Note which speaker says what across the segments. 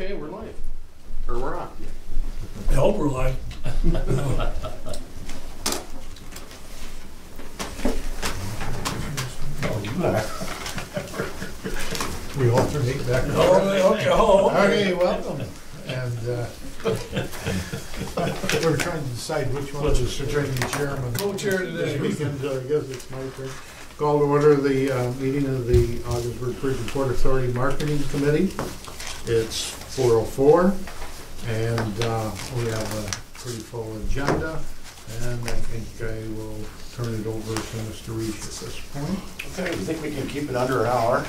Speaker 1: Okay, we're live. Or we're on.
Speaker 2: I hope we're live. Oh, you are.
Speaker 3: We alternate back and
Speaker 2: Oh,
Speaker 3: forth.
Speaker 2: okay, oh,
Speaker 3: Okay, welcome. And uh, we're trying to decide which one is the attorney chairman.
Speaker 2: Co-chair today.
Speaker 3: This weekend, uh, I guess it's my turn. Call to order the uh, meeting of the Ogdensburg Bridgeport Authority Marketing Committee. It's 4:04, and uh, we have a pretty full agenda. And I think I will turn it over to Mr. Reach at this point.
Speaker 1: Okay, we think we can keep it under an hour.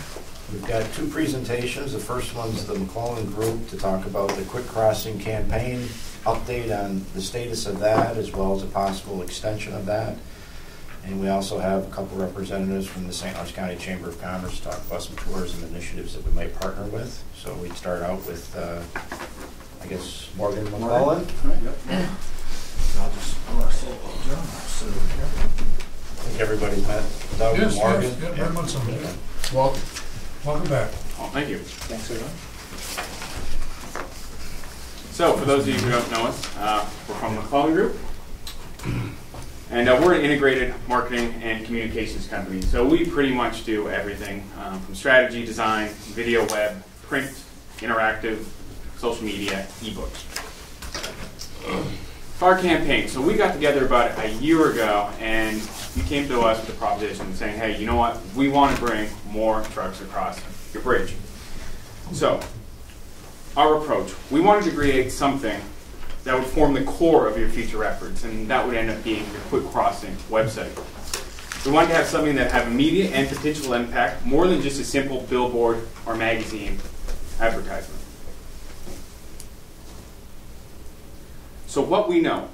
Speaker 1: We've got two presentations. The first one's the McClellan Group to talk about the Quick Crossing campaign, update on the status of that, as well as a possible extension of that. And we also have a couple representatives from the St. Lawrence County Chamber of Commerce to talk about some tourism initiatives that we might partner with. So we'd start out with, uh, I guess, Morgan McClellan.
Speaker 2: I'll just, I said, John, I said over here.
Speaker 1: Think everybody's met Doug and
Speaker 2: Yes,
Speaker 1: Morgan.
Speaker 2: yes, yeah, very much so.
Speaker 1: Okay.
Speaker 3: Welcome.
Speaker 2: Welcome back.
Speaker 4: Oh, thank you. Thanks, everyone. So, for those of you who don't know us, uh, we're from the McClellan Group. And uh, we're an integrated marketing and communications company. So we pretty much do everything um, from strategy, design, video, web, print, interactive, social media, ebooks. Our campaign. So we got together about a year ago, and you came to us with a proposition saying, "Hey, you know what? We want to bring more trucks across your bridge." So, our approach: we wanted to create something that would form the core of your future efforts, and that would end up being your Quick Crossing website. We wanted to have something that have immediate and potential impact, more than just a simple billboard or magazine advertisement. So what we know.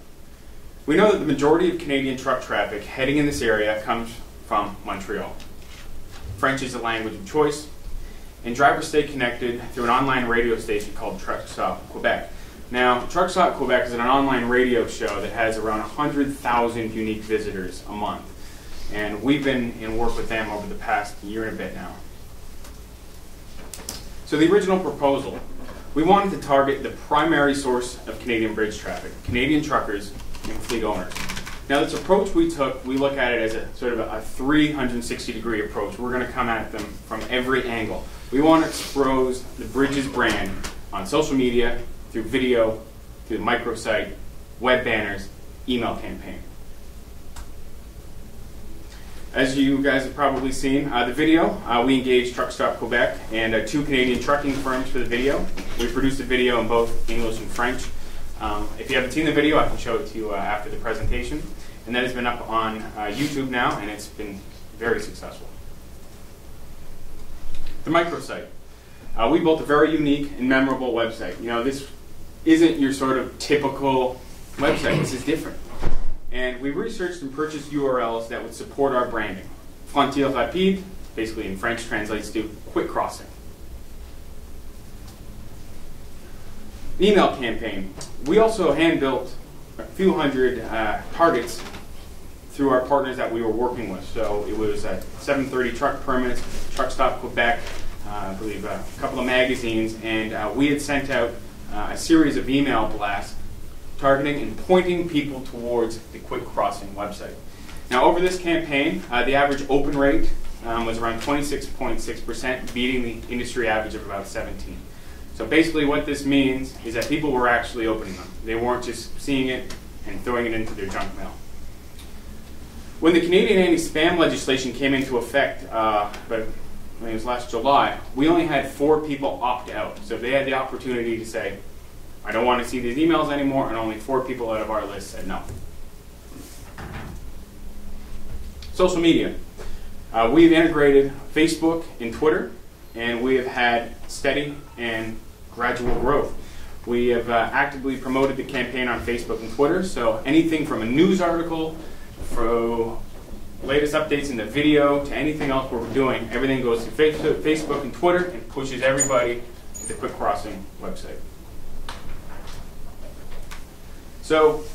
Speaker 4: We know that the majority of Canadian truck traffic heading in this area comes from Montreal. French is the language of choice, and drivers stay connected through an online radio station called Truck Stop Quebec. Now, Truck Stop Quebec is an online radio show that has around 100,000 unique visitors a month, and we've been in work with them over the past year and a bit now. So the original proposal we wanted to target the primary source of Canadian bridge traffic, Canadian truckers and fleet owners. Now, this approach we took, we look at it as a sort of a, a 360 degree approach. We're going to come at them from every angle. We want to expose the Bridges brand on social media, through video, through the microsite, web banners, email campaign. As you guys have probably seen, uh, the video, uh, we engaged Truck Stop Quebec and uh, two Canadian trucking firms for the video. We produced a video in both English and French. Um, if you haven't seen the video, I can show it to you uh, after the presentation. And that has been up on uh, YouTube now, and it's been very successful. The microsite. Uh, we built a very unique and memorable website. You know, this isn't your sort of typical website. This is different and we researched and purchased URLs that would support our branding. Frontier Rapide, basically in French translates to quick crossing. Email campaign. We also hand built a few hundred uh, targets through our partners that we were working with. So it was uh, 730 truck permits, Truck Stop Quebec, uh, I believe a couple of magazines, and uh, we had sent out uh, a series of email blasts targeting and pointing people towards the Quick Crossing website. Now, over this campaign, uh, the average open rate um, was around 26.6%, beating the industry average of about 17. So basically, what this means is that people were actually opening them. They weren't just seeing it and throwing it into their junk mail. When the Canadian anti-spam legislation came into effect, uh, but I think it was last July, we only had four people opt out. So they had the opportunity to say, I don't want to see these emails anymore, and only four people out of our list said no. Social media. Uh, we've integrated Facebook and Twitter, and we have had steady and gradual growth. We have uh, actively promoted the campaign on Facebook and Twitter, so anything from a news article, from latest updates in the video, to anything else we're doing, everything goes to Facebook and Twitter and pushes everybody to the Quick Crossing website. So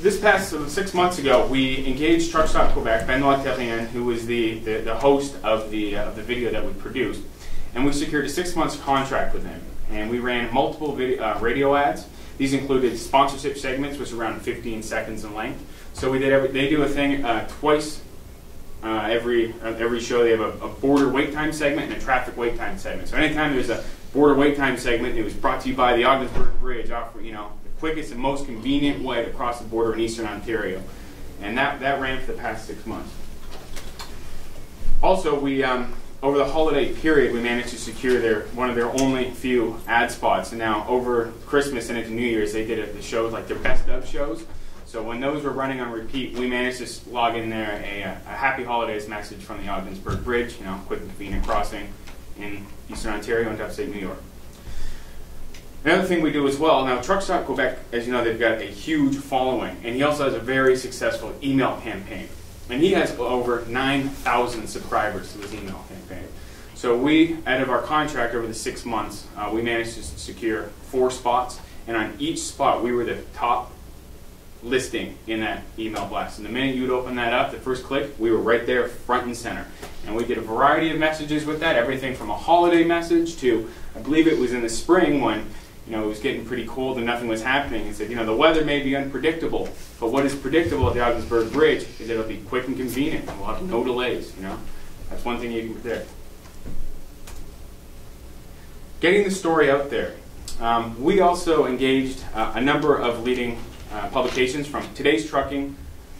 Speaker 4: this past so six months ago, we engaged Truck Stop Quebec, Benoit Terrien, who was the, the, the host of the, uh, the video that we produced, and we secured a six months contract with him. and we ran multiple video, uh, radio ads. These included sponsorship segments, which are around 15 seconds in length. So we did every, they do a thing uh, twice uh, every uh, every show. They have a, a border wait time segment and a traffic wait time segment. So anytime there's a border wait time segment, it was brought to you by the Ogdensburg Bridge, offer you know the quickest and most convenient way to cross the border in eastern Ontario, and that that ran for the past six months. Also, we um, over the holiday period, we managed to secure their one of their only few ad spots. And now over Christmas and into New Year's, they did a, the shows like their best of shows. So when those were running on repeat, we managed to log in there a, a happy holidays message from the Ogdensburg Bridge, you know, quick and convenient crossing in eastern Ontario and upstate New York. Another thing we do as well, now Truck Stop Quebec, as you know, they've got a huge following, and he also has a very successful email campaign. And he has over 9,000 subscribers to his email campaign. So we, out of our contract over the six months, uh, we managed to secure four spots, and on each spot, we were the top listing in that email blast. And the minute you'd open that up, the first click, we were right there front and center. And we did a variety of messages with that, everything from a holiday message to, I believe it was in the spring when you know, it was getting pretty cold and nothing was happening. And said, you know, the weather may be unpredictable, but what is predictable at the Ogdensburg Bridge is it'll be quick and convenient, and we'll have no delays. You know, that's one thing you can predict. Getting the story out there. Um, we also engaged uh, a number of leading uh, publications from Today's Trucking,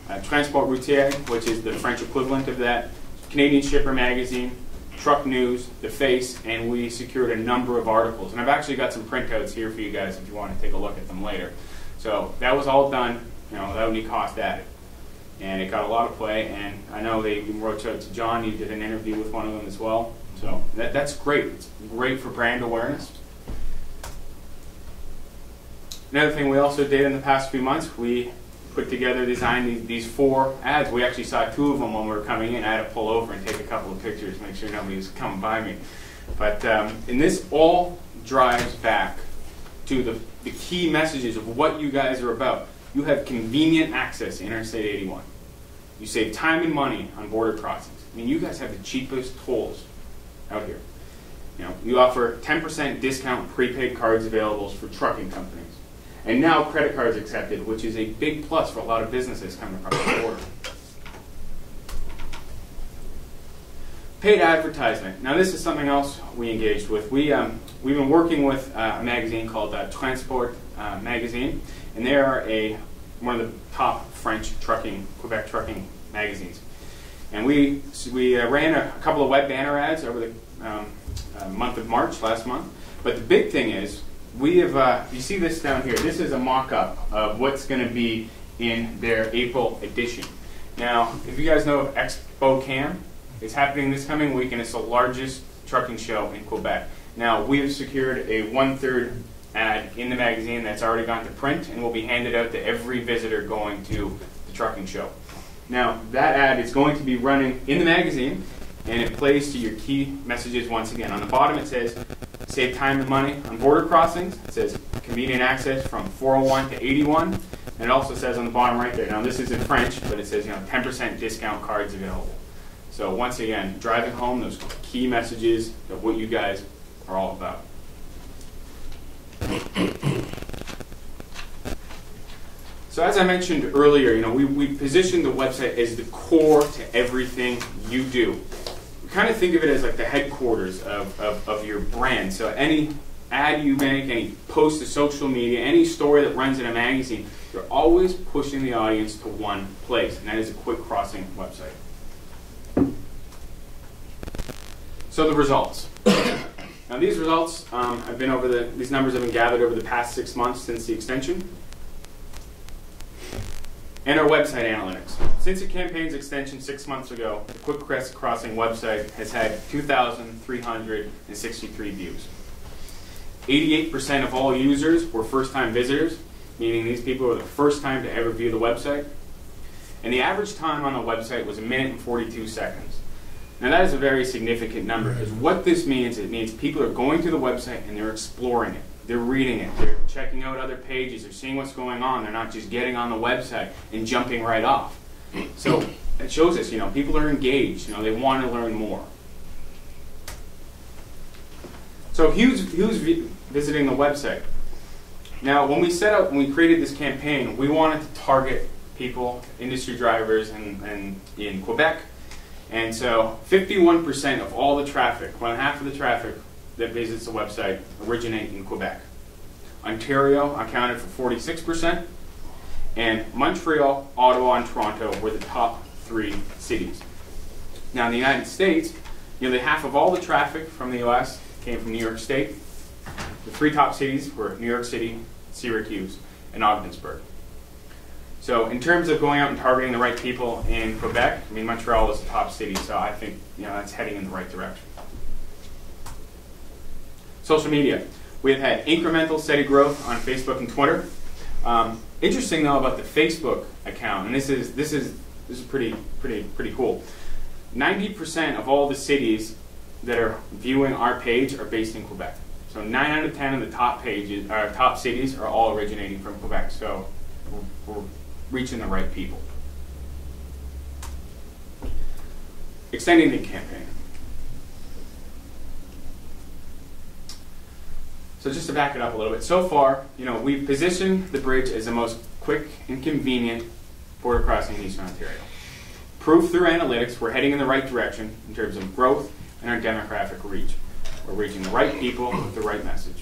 Speaker 4: uh, Transport Routier, which is the French equivalent of that, Canadian Shipper Magazine, Truck News, The Face, and we secured a number of articles. And I've actually got some printouts here for you guys if you want to take a look at them later. So that was all done, you know, without any cost added. And it got a lot of play, and I know they wrote out to John, you did an interview with one of them as well. So that, that's great. It's great for brand awareness. Another thing we also did in the past few months, we put together, designed these, these four ads. We actually saw two of them when we were coming in. I had to pull over and take a couple of pictures, make sure nobody was coming by me. But um, and this all drives back to the, the key messages of what you guys are about. You have convenient access to Interstate 81. You save time and money on border crossings. I mean, you guys have the cheapest tolls out here. You know, you offer 10% discount prepaid cards available for trucking companies. And now credit cards accepted, which is a big plus for a lot of businesses coming across the border. Paid advertisement. Now, this is something else we engaged with. We, um, we've been working with uh, a magazine called uh, Transport uh, Magazine, and they are a, one of the top French trucking, Quebec trucking magazines. And we, we uh, ran a, a couple of web banner ads over the um, uh, month of March, last month. But the big thing is, we have, uh, you see this down here, this is a mock-up of what's going to be in their April edition. Now, if you guys know of ExpoCam, it's happening this coming week and it's the largest trucking show in Quebec. Now, we have secured a one-third ad in the magazine that's already gone to print and will be handed out to every visitor going to the trucking show. Now, that ad is going to be running in the magazine and it plays to your key messages once again. On the bottom it says save time and money on border crossings. It says convenient access from 401 to 81. And it also says on the bottom right there, now this is in French, but it says you know 10% discount cards available. So once again, driving home those key messages of what you guys are all about. So as I mentioned earlier, you know, we, we position the website as the core to everything you do. Kind of think of it as like the headquarters of, of, of your brand. So any ad you make, any post to social media, any story that runs in a magazine, you're always pushing the audience to one place, and that is a quick crossing website. So the results. now these results, um, have been over the, these numbers have been gathered over the past six months since the extension and our website analytics. Since the campaign's extension six months ago, the Quick Crossing website has had 2,363 views. 88% of all users were first-time visitors, meaning these people were the first time to ever view the website. And the average time on the website was a minute and 42 seconds. Now that is a very significant number because what this means, it means people are going to the website and they're exploring it. They're reading it. They're checking out other pages. They're seeing what's going on. They're not just getting on the website and jumping right off. So it shows us, you know, people are engaged. You know, they want to learn more. So who's, who's visiting the website. Now, when we set up, when we created this campaign, we wanted to target people, industry drivers, and, and in Quebec. And so, 51% of all the traffic, one half of the traffic that visits the website, originate in Quebec. Ontario accounted for 46%, and Montreal, Ottawa, and Toronto were the top three cities. Now, in the United States, nearly half of all the traffic from the US came from New York State. The three top cities were New York City, Syracuse, and Ogdensburg. So, in terms of going out and targeting the right people in Quebec, I mean, Montreal is the top city, so I think you know that's heading in the right direction. Social media. We have had incremental steady growth on Facebook and Twitter. Um, interesting though about the Facebook account, and this is this is this is pretty pretty pretty cool. Ninety percent of all the cities that are viewing our page are based in Quebec. So nine out of ten of the top pages, our top cities, are all originating from Quebec. So we're, we're reaching the right people. Extending the campaign. So just to back it up a little bit, so far, you know, we've positioned the bridge as the most quick and convenient border crossing in Eastern Ontario. Proof through analytics, we're heading in the right direction in terms of growth and our demographic reach. We're reaching the right people with the right message.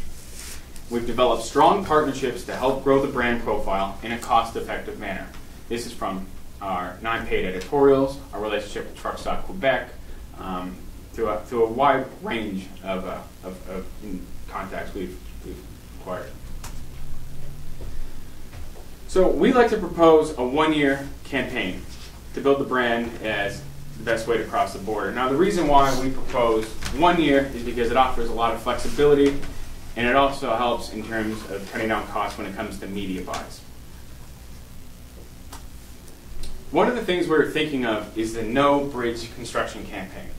Speaker 4: We've developed strong partnerships to help grow the brand profile in a cost-effective manner. This is from our non-paid editorials, our relationship with Truck Stop Quebec, um, through, a, through a wide range of, uh, of, of contacts we've, we've acquired. So we like to propose a one-year campaign to build the brand as the best way to cross the border. Now the reason why we propose one year is because it offers a lot of flexibility and it also helps in terms of cutting down costs when it comes to media buys. One of the things we're thinking of is the No Bridge Construction Campaign.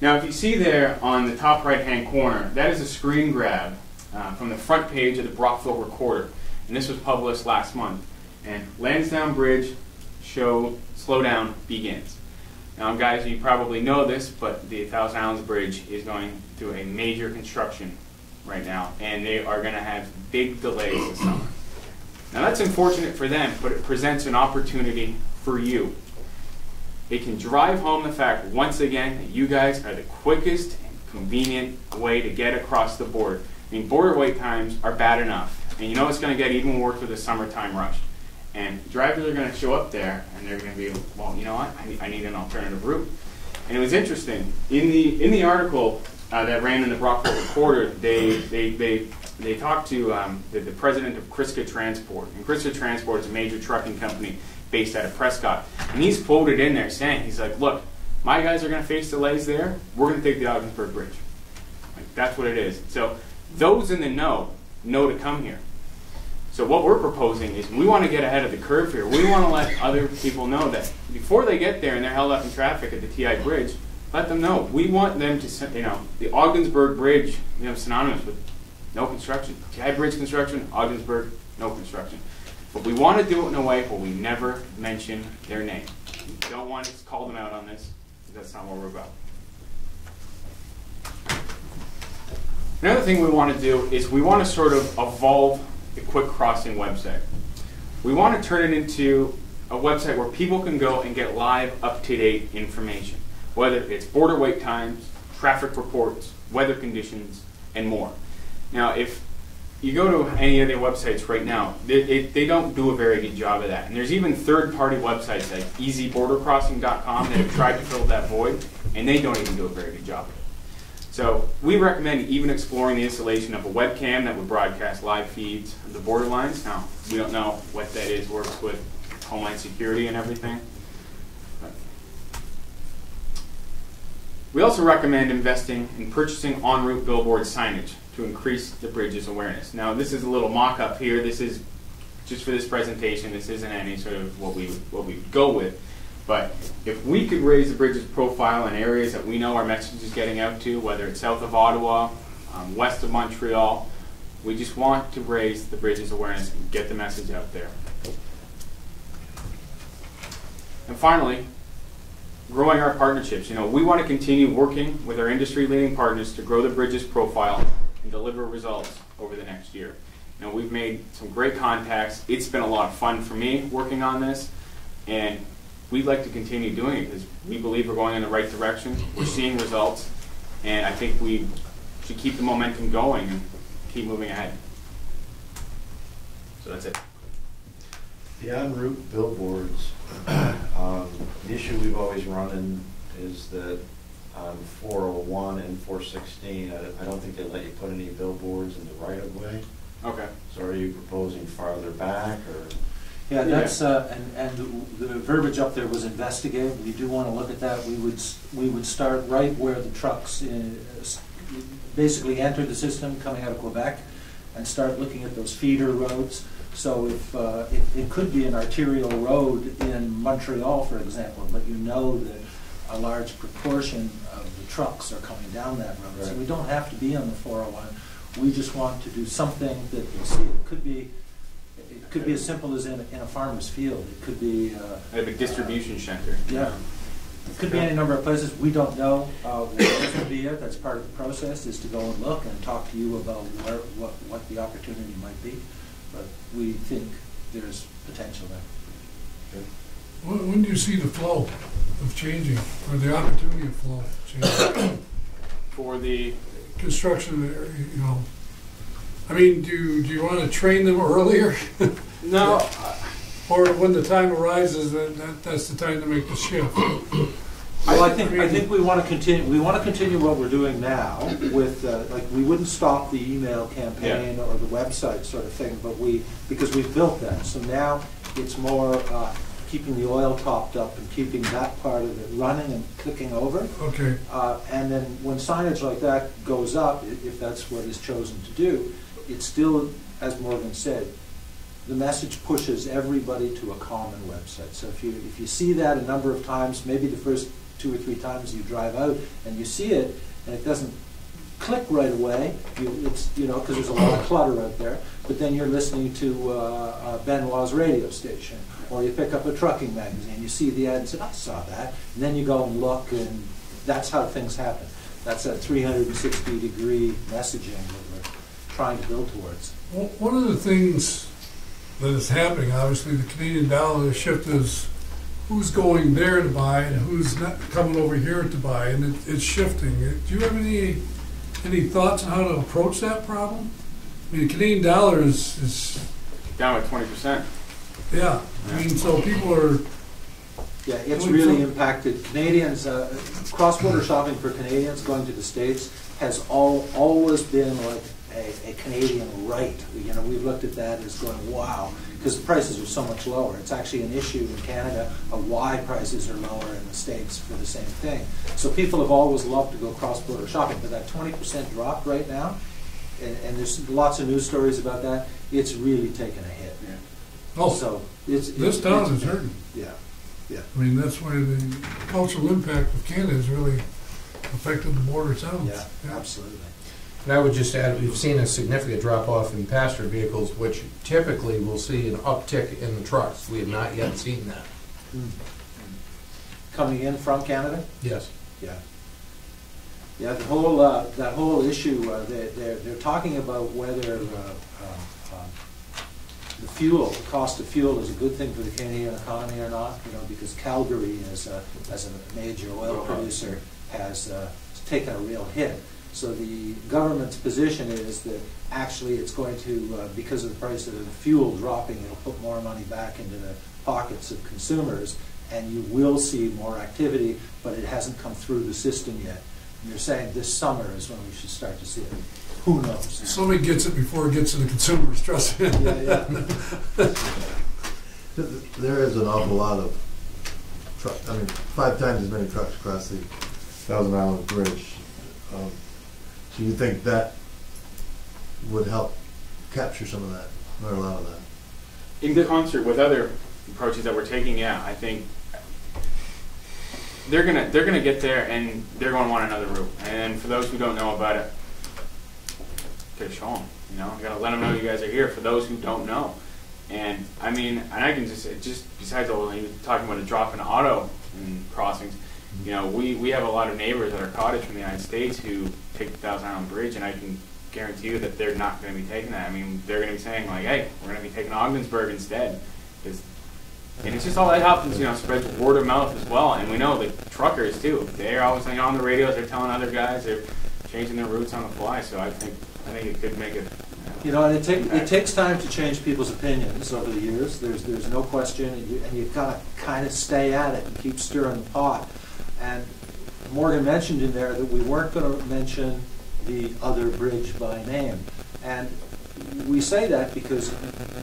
Speaker 4: Now, if you see there on the top right-hand corner, that is a screen grab uh, from the front page of the Brockville Recorder, and this was published last month. And Lansdowne Bridge show slowdown begins. Now, guys, you probably know this, but the Thousand Islands Bridge is going through a major construction right now, and they are going to have big delays this summer. Now, that's unfortunate for them, but it presents an opportunity for you it can drive home the fact, once again, that you guys are the quickest and convenient way to get across the board. I mean, border wait times are bad enough. And you know it's going to get even worse with the summertime rush. And drivers are going to show up there and they're going to be, well, you know what? I need, I need an alternative route. And it was interesting. In the, in the article uh, that ran in the Brockville Recorder, they, they, they, they talked to um, the, the president of Kriska Transport. And Kriska Transport is a major trucking company based out of Prescott. And he's quoted in there saying, he's like, look, my guys are going to face delays there. We're going to take the Ogdensburg Bridge. Like, that's what it is. So those in the know know to come here. So what we're proposing is we want to get ahead of the curve here. We want to let other people know that before they get there and they're held up in traffic at the TI Bridge, let them know. We want them to, you know, the Ogdensburg Bridge, you know, synonymous with no construction. TI Bridge construction, Ogdensburg, no construction. But we want to do it in a way where we never mention their name. We don't want to just call them out on this. Because that's not what we're about. Another thing we want to do is we want to sort of evolve the Quick Crossing website. We want to turn it into a website where people can go and get live, up-to-date information, whether it's border wait times, traffic reports, weather conditions, and more. Now, if you go to any of their websites right now, they, they, they, don't do a very good job of that. And there's even third-party websites like easybordercrossing.com that have tried to fill that void, and they don't even do a very good job of it. So we recommend even exploring the installation of a webcam that would broadcast live feeds of the border lines. Now, we don't know what that is, works with Homeland Security and everything. But we also recommend investing in purchasing en route billboard signage to increase the bridge's awareness. Now, this is a little mock-up here. This is just for this presentation. This isn't any sort of what we what we go with. But if we could raise the bridge's profile in areas that we know our message is getting out to, whether it's south of Ottawa, um, west of Montreal, we just want to raise the bridge's awareness and get the message out there. And finally, growing our partnerships. You know, we want to continue working with our industry leading partners to grow the bridge's profile and deliver results over the next year. Know, we've made some great contacts. It's been a lot of fun for me working on this, and we'd like to continue doing it because we believe we're going in the right direction. We're seeing results, and I think we should keep the momentum going and keep moving ahead. So that's it.
Speaker 1: The en route billboards, um, the issue we've always run in is that on 401 and 416, I I don't think they let you put any billboards in the right of way.
Speaker 4: Okay.
Speaker 1: So are you proposing farther back or?
Speaker 2: Yeah, that's, uh, and, and the verbiage up there was investigate. We do want to look at that. We would, we would start right where the trucks uh, s- basically enter the system coming out of Quebec and start looking at those feeder roads. So if, uh, it, it could be an arterial road in Montreal, for example, but you know that a large proportion of the trucks are coming down that road. So we don't have to be on the 401. We just want to do something that you'll see. It could be, it could be as simple as in, in a farmer's field. It could be, uh,
Speaker 4: I have a distribution center.
Speaker 2: yeah. It could be any number of places. We don't know uh, where it would be at. That's part of the process, is to go and look and talk to you about where, what, what the opportunity might be. But we think there's potential there.
Speaker 5: When, when do you see the flow of changing, or the opportunity of flow changing?
Speaker 4: For the,
Speaker 5: Construction, area, you know, I mean, do, you- do you want to train them earlier?
Speaker 4: no,
Speaker 5: Or when the time arises, that, that, that's the time to make the shift?
Speaker 2: Well, I think, I think we want to continue, we want to continue what we're doing now with, uh, like, we wouldn't stop the email campaign or the website sort of thing, but we, because we've built that. So now it's more uh, keeping the oil topped up and keeping that part of it running and clicking over.
Speaker 5: Okay,
Speaker 2: Uh, And then when signage like that goes up, if that's what is chosen to do, it still, as Morgan said, the message pushes everybody to a common website. So if you, if you see that a number of times, maybe the first two or three times you drive out and you see it, and it doesn't click right away, you, it's, you know, because there's a lot of clutter out there, but then you're listening to uh, uh, Benoit's radio station, or you pick up a trucking magazine, you see the ad and say, I saw that, and then you go and look, and that's how things happen. That's that 360 degree messaging that we're trying to build towards.
Speaker 5: Well, one of the things that is happening, obviously, the Canadian dollar shift is who's going there to buy and who's not coming over here to buy, and it, it's shifting. Uh, do you have any, any thoughts on how to approach that problem? I mean, the Canadian dollar is, is,
Speaker 4: down by twenty percent.
Speaker 5: Yeah, I mean, so people are,
Speaker 2: Yeah, it's really
Speaker 5: from-
Speaker 2: impacted Canadians, uh, cross-border shopping for Canadians going to the States has all, always been like a, a Canadian right. You know, we've looked at that as going, wow, because the prices are so much lower. It's actually an issue in Canada of why prices are lower in the States for the same thing. So people have always loved to go cross-border shopping, but that twenty percent drop right now, and, and there's lots of news stories about that, it's really taken a hit.
Speaker 5: Oh,
Speaker 2: So it's.
Speaker 5: this
Speaker 2: it's-
Speaker 5: town is hurting.
Speaker 2: Yeah, yeah.
Speaker 5: I mean, that's why the cultural impact of Canada has really affected the border towns.
Speaker 2: Yeah, absolutely.
Speaker 6: And I would just add, we've seen a significant drop-off in passenger vehicles, which typically we'll see an uptick in the trucks. We have not yet seen that.
Speaker 2: Coming in from Canada?
Speaker 6: Yes.
Speaker 2: Yeah. Yeah, the whole, uh, that whole issue, uh, they're, they're, they're talking about whether, uh, the fuel, the cost of fuel is a good thing for the Canadian economy or not, you know, because Calgary as a, as a major oil producer has, uh, taken a real hit. So the government's position is that actually it's going to, uh, because of the price of the fuel dropping, it'll put more money back into the pockets of consumers, and you will see more activity, but it hasn't come through the system yet. And you're saying this summer is when we should start to see it. Who knows?
Speaker 5: Somebody gets it before it gets to the consumers, trust me.
Speaker 2: Yeah, yeah.
Speaker 7: There is an awful lot of truck, I mean, five times as many trucks across the Thousand Island Bridge. Um, Do you think that would help capture some of that, or a lot of that?
Speaker 4: in the concert with other approaches that we're taking, yeah, I think they're gonna they're gonna get there and they're gonna want another route. And for those who don't know about it, gotta show them. You know, you gotta let them know you guys are here. For those who don't know, and I mean, and I can just just besides all you talking about a drop in auto and crossings, you know, we we have a lot of neighbors that are cottage from the United States who take the Thousand Island Bridge, and I can guarantee you that they're not gonna be taking that. I mean, they're gonna be saying like, hey, we're gonna be taking Ogdensburg instead. 'Cause- And it's just all that happens, you know, spreads word of mouth as well. And we know the truckers too. They're always on the radios, they're telling other guys, they're changing their routes on the fly. So I think, I think it could make it,
Speaker 2: You know, and it takes, it takes time to change people's opinions over the years, there's, there's no question, and you, and you've gotta kind of stay at it and keep stirring the pot. And Morgan mentioned in there that we weren't gonna mention the other bridge by name. And we say that because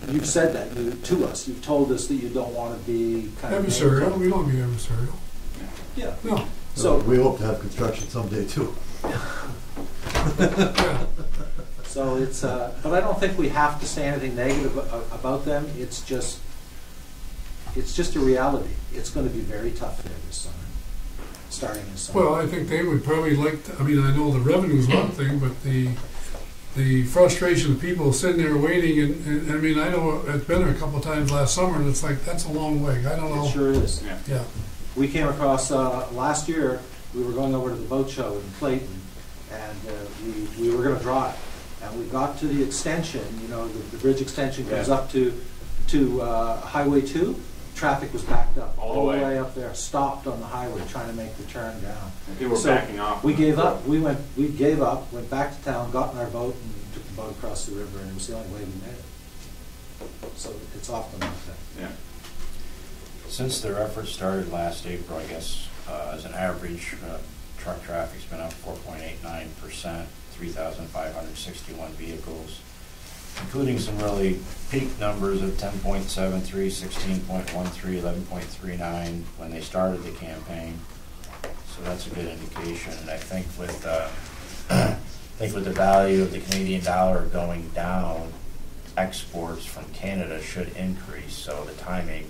Speaker 2: you've said that you, to us, you've told us that you don't wanna be kind of.
Speaker 5: Adversarial, we don't be adversarial.
Speaker 2: Yeah,
Speaker 5: No.
Speaker 2: so,
Speaker 7: We hope to have construction someday too.
Speaker 5: Yeah.
Speaker 2: so it's, uh, but I don't think we have to say anything negative about them, it's just, it's just a reality. It's gonna be very tough there this summer, starting this summer.
Speaker 5: Well, I think they would probably like, to- I mean, I know the revenue is one thing, but the, the frustration of people sitting there waiting, and, and, I mean, I know it's been there a couple of times last summer, and it's like, that's a long way, I don't
Speaker 2: It
Speaker 5: know.
Speaker 2: sure is.
Speaker 4: yeah.
Speaker 5: Yeah,
Speaker 2: We came across, uh, last year, we were going over to the boat show in Clayton, and uh, we, we were gonna drive. And we got to the extension, you know, the, the bridge extension goes
Speaker 4: Yeah.
Speaker 2: up to, to uh, Highway two. Traffic was backed up,
Speaker 4: All the
Speaker 2: all the
Speaker 4: way.
Speaker 2: way up there, stopped on the highway, trying to make the turn down.
Speaker 4: And people were backing off.
Speaker 2: We gave up, we went, we gave up, went back to town, got in our boat, and took the boat across the river, and it was the only way we made it. So it's often like that.
Speaker 4: Yeah.
Speaker 1: Since their efforts started last April, I guess, uh, as an average, uh, truck traffic's been up four point eight nine percent, three thousand five hundred sixty-one vehicles, including some really peak numbers of 10.73, 16.13, 11.39 when they started the campaign. So that's a good indication, and I think with, uh, I think with the value of the Canadian dollar going down, exports from Canada should increase, so the timing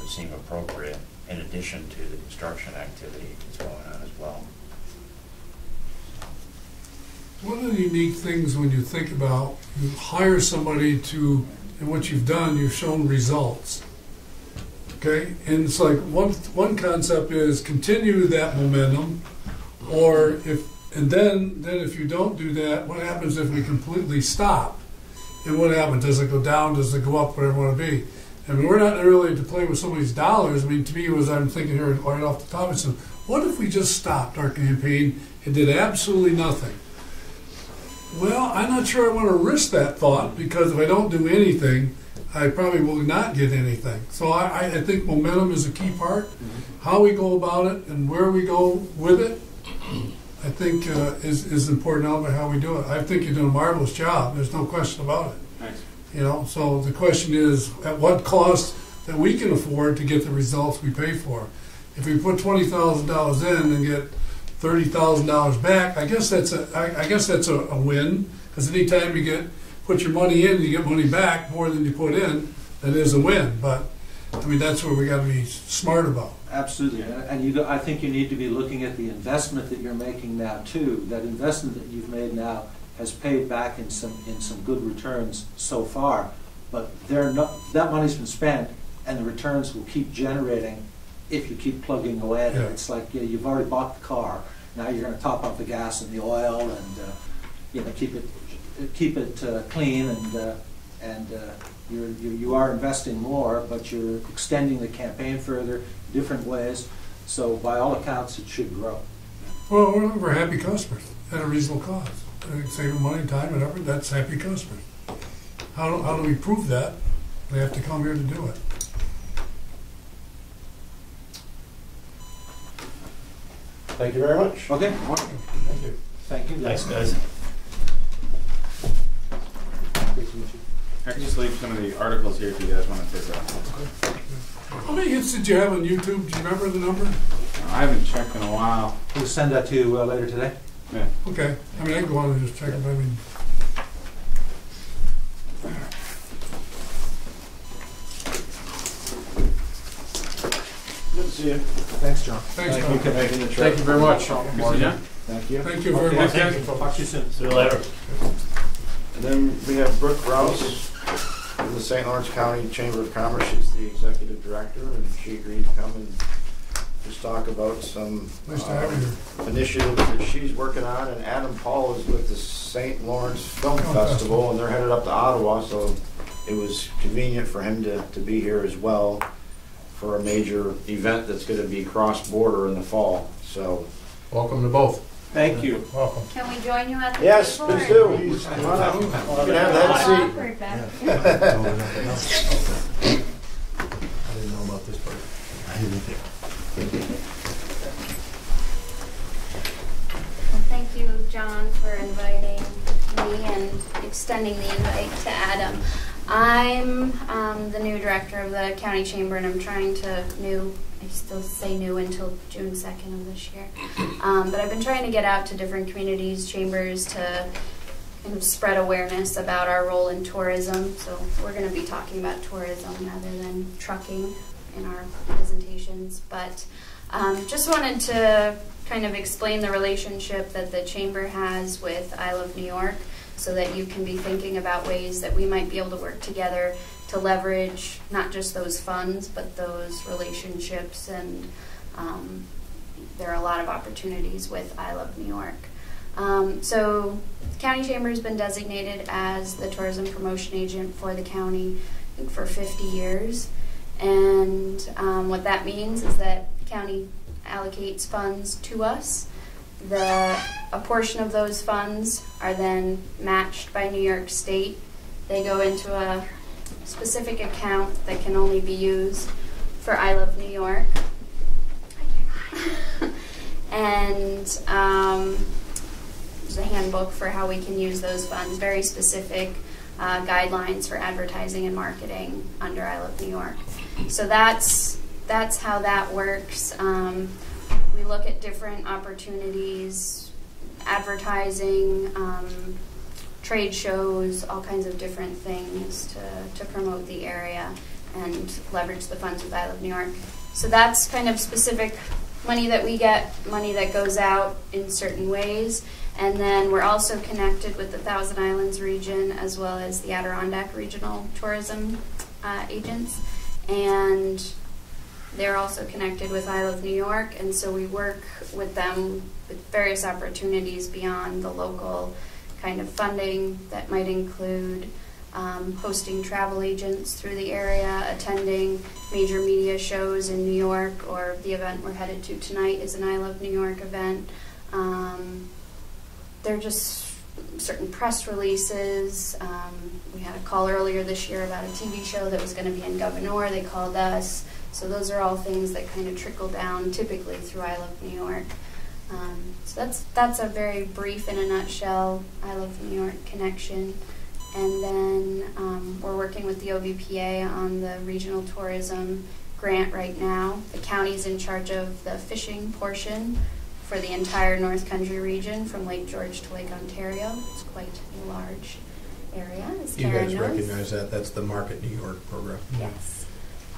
Speaker 1: would seem appropriate in addition to the construction activity that's going on as well.
Speaker 5: One of the unique things when you think about, you hire somebody to, and what you've done, you've shown results. Okay, and it's like, one, one concept is continue that momentum, or if, and then, then if you don't do that, what happens if we completely stop? And what happens, does it go down, does it go up, whatever it want to be? I mean, we're not really to play with somebody's dollars, I mean, to me, was, I'm thinking here right off the top, I said, what if we just stopped our campaign and did absolutely nothing? Well, I'm not sure I want to risk that thought because if I don't do anything, I probably will not get anything. So I, I- think momentum is a key part. How we go about it and where we go with it, I think uh, is is an important element how we do it. I think you're doing a marvelous job. There's no question about it.
Speaker 4: Nice.
Speaker 5: You know, so the question is, at what cost that we can afford to get the results we pay for? If we put twenty thousand dollars in and get thirty thousand dollars back, I guess that's a, I, I guess that's a, a win. Because anytime you get put your money in, you get money back more than you put in, that is a win. But I mean, that's what we got to be smart about.
Speaker 2: Absolutely, and you, I think you need to be looking at the investment that you're making now too. That investment that you've made now has paid back in some, in some good returns so far, but they're not, that money's been spent, and the returns will keep generating if you keep plugging away at it.
Speaker 5: Yeah.
Speaker 2: It's like, you know, you've already bought the car, now you're gonna top up the gas and the oil and, uh, you know, keep it, keep it uh, clean and, uh, and uh, you're, you you are investing more, but you're extending the campaign further, different ways. So by all accounts, it should grow.
Speaker 5: Well, we're, happy customers at a reasonable cost. Uh, Saving money, time, and effort, that's happy customers. How, do- how do we prove that? They have to come here to do it.
Speaker 1: Thank you very much.
Speaker 2: Okay,
Speaker 5: Thank you.
Speaker 2: thank you.
Speaker 1: Thanks, guys.
Speaker 2: Great to meet you.
Speaker 4: I can just leave some of the articles here if you guys want to take a
Speaker 5: How many hits did you have on YouTube? Do you remember the number?
Speaker 4: I haven't checked in a while.
Speaker 2: We'll send that to you uh, later today.
Speaker 4: Yeah.
Speaker 5: Okay, I mean, I can go on and just check it, but I mean,
Speaker 1: Good to see you.
Speaker 2: Thanks, John.
Speaker 5: thanks, Tom.
Speaker 1: for making the trip.
Speaker 6: Thank you very much.
Speaker 4: Good to see you.
Speaker 1: Thank you.
Speaker 5: Thank you very
Speaker 2: Okay,
Speaker 5: much.
Speaker 4: thank you.
Speaker 2: Talk to you soon.
Speaker 1: See you later. And then we have Brooke Rouse from the St. Lawrence County Chamber of Commerce. She's the executive director, and she agreed to come and just talk about some
Speaker 5: Nice to
Speaker 1: um, initiatives that she's working on, and Adam Paul is with the St. Lawrence Film
Speaker 5: Film
Speaker 1: Festival,
Speaker 5: Festival.
Speaker 1: and they're headed up to Ottawa, so it was convenient for him to, to be here as well for a major event that's gonna be cross-border in the fall, so.
Speaker 6: Welcome to both.
Speaker 2: Thank you.
Speaker 6: Welcome.
Speaker 8: Can we join you at the
Speaker 1: Yes,
Speaker 8: table?
Speaker 1: please do. Come on up. You can have that seat.
Speaker 8: awkward back
Speaker 7: Oh, nothing else? Okay. I didn't know about this part. I didn't
Speaker 8: Well, thank you, John, for inviting me and extending the invite to Adam. I'm um, the new director of the county chamber, and I'm trying to new. I still say new until June 2nd of this year. Um, but I've been trying to get out to different communities, chambers, to kind of spread awareness about our role in tourism. So we're going to be talking about tourism rather than trucking in our presentations. But um, just wanted to kind of explain the relationship that the chamber has with I Love New York so that you can be thinking about ways that we might be able to work together to leverage not just those funds but those relationships and um, there are a lot of opportunities with I Love New York. Um, so the county chamber has been designated as the tourism promotion agent for the county for 50 years. And um, what that means is that the county allocates funds to us. The, a portion of those funds are then matched by New York State. They go into a specific account that can only be used for I Love New York. and um, there's a handbook for how we can use those funds, very specific uh, guidelines for advertising and marketing under I Love New York. So that's that's how that works. Um, we look at different opportunities, advertising, um, trade shows, all kinds of different things to, to promote the area and leverage the funds with I Love New York. So that's kind of specific money that we get, money that goes out in certain ways. And then we're also connected with the Thousand Islands region as well as the Adirondack Regional Tourism uh, agents. And they're also connected with I Love New York, and so we work with them with various opportunities beyond the local kind of funding that might include um, hosting travel agents through the area, attending major media shows in New York, or the event we're headed to tonight is an I Love New York event. Um, they're just certain press releases. Um, we had a call earlier this year about a TV show that was going to be in Gouverneur. They called us. So those are all things that kind of trickle down typically through I Love New York. Um, so that's that's a very brief, in a nutshell, I Love New York connection. And then um, we're working with the OBPA on the regional tourism grant right now. The county's in charge of the fishing portion for the entire North Country region from Lake George to Lake Ontario. It's quite a large area, as
Speaker 6: You
Speaker 8: Karen
Speaker 6: guys
Speaker 8: knows.
Speaker 6: recognize that, that's the Market New York program.
Speaker 8: Yes.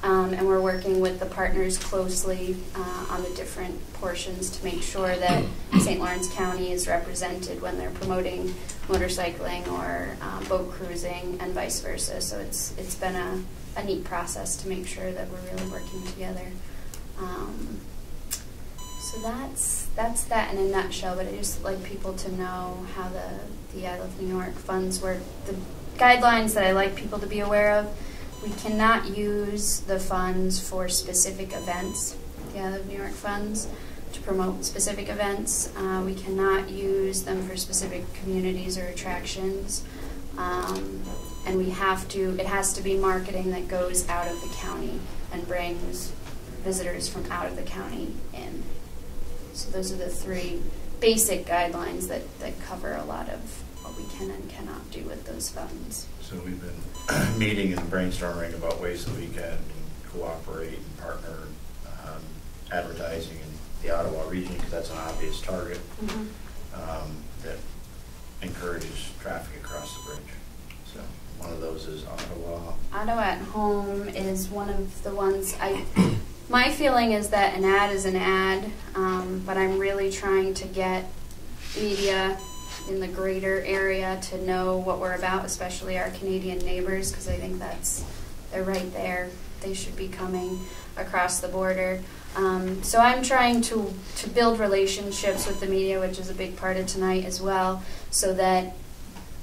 Speaker 8: Um, and we're working with the partners closely uh, on the different portions to make sure that St. Lawrence County is represented when they're promoting motorcycling or um, boat cruising and vice versa. So it's it's been a, a neat process to make sure that we're really working together. Um, so that's that's that in a nutshell. But I just like people to know how the the I Love New York funds work. The guidelines that I like people to be aware of. We cannot use the funds for specific events. The Love New York funds to promote specific events. Uh, we cannot use them for specific communities or attractions. Um, and we have to, it has to be marketing that goes out of the county and brings visitors from out of the county in. So those are the three basic guidelines that, that cover a lot of can and cannot do with those funds.
Speaker 1: So we've been meeting and brainstorming about ways that we can cooperate and partner um, advertising in the Ottawa region, because that's an obvious target um, that encourages traffic across the bridge. So one of those is Ottawa.
Speaker 8: Ottawa at Home is one of the ones I. My feeling is that an ad is an ad, um, but I'm really trying to get media in the greater area to know what we're about, especially our Canadian neighbors, because I think that's they're right there. They should be coming. across the border. Um, so I'm trying to, to build relationships with the media, which is a big part of tonight as well, so that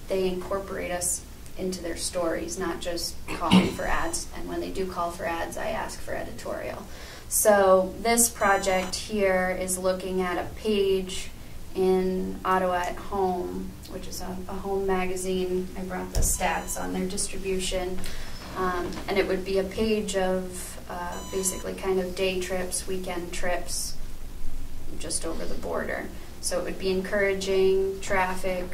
Speaker 8: they incorporate us into their stories, not just calling for ads. And when they do call for ads, I ask for editorial. So this project here is looking at a page in Ottawa at Home, which is a, a home magazine. I brought the stats on their distribution. Um, and it would be a page of uh, basically kind of day trips, weekend trips, just over the border. So it would be encouraging traffic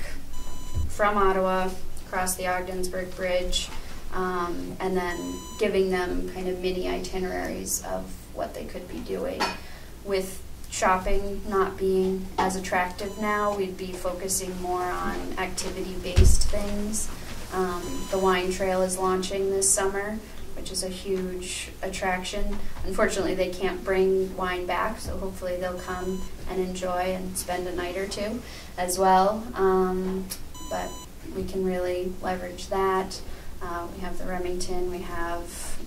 Speaker 8: from Ottawa across the Ogdensburg Bridge, um, and then giving them kind of mini itineraries of what they could be doing. With shopping not being as attractive now, we'd be focusing more on activity-based things. Um, the wine trail is launching this summer, which is a huge attraction. Unfortunately, they can't bring wine back, so hopefully they'll come and enjoy and spend a night or two as well. Um, but we can really leverage that. Uh, we have the Remington, we have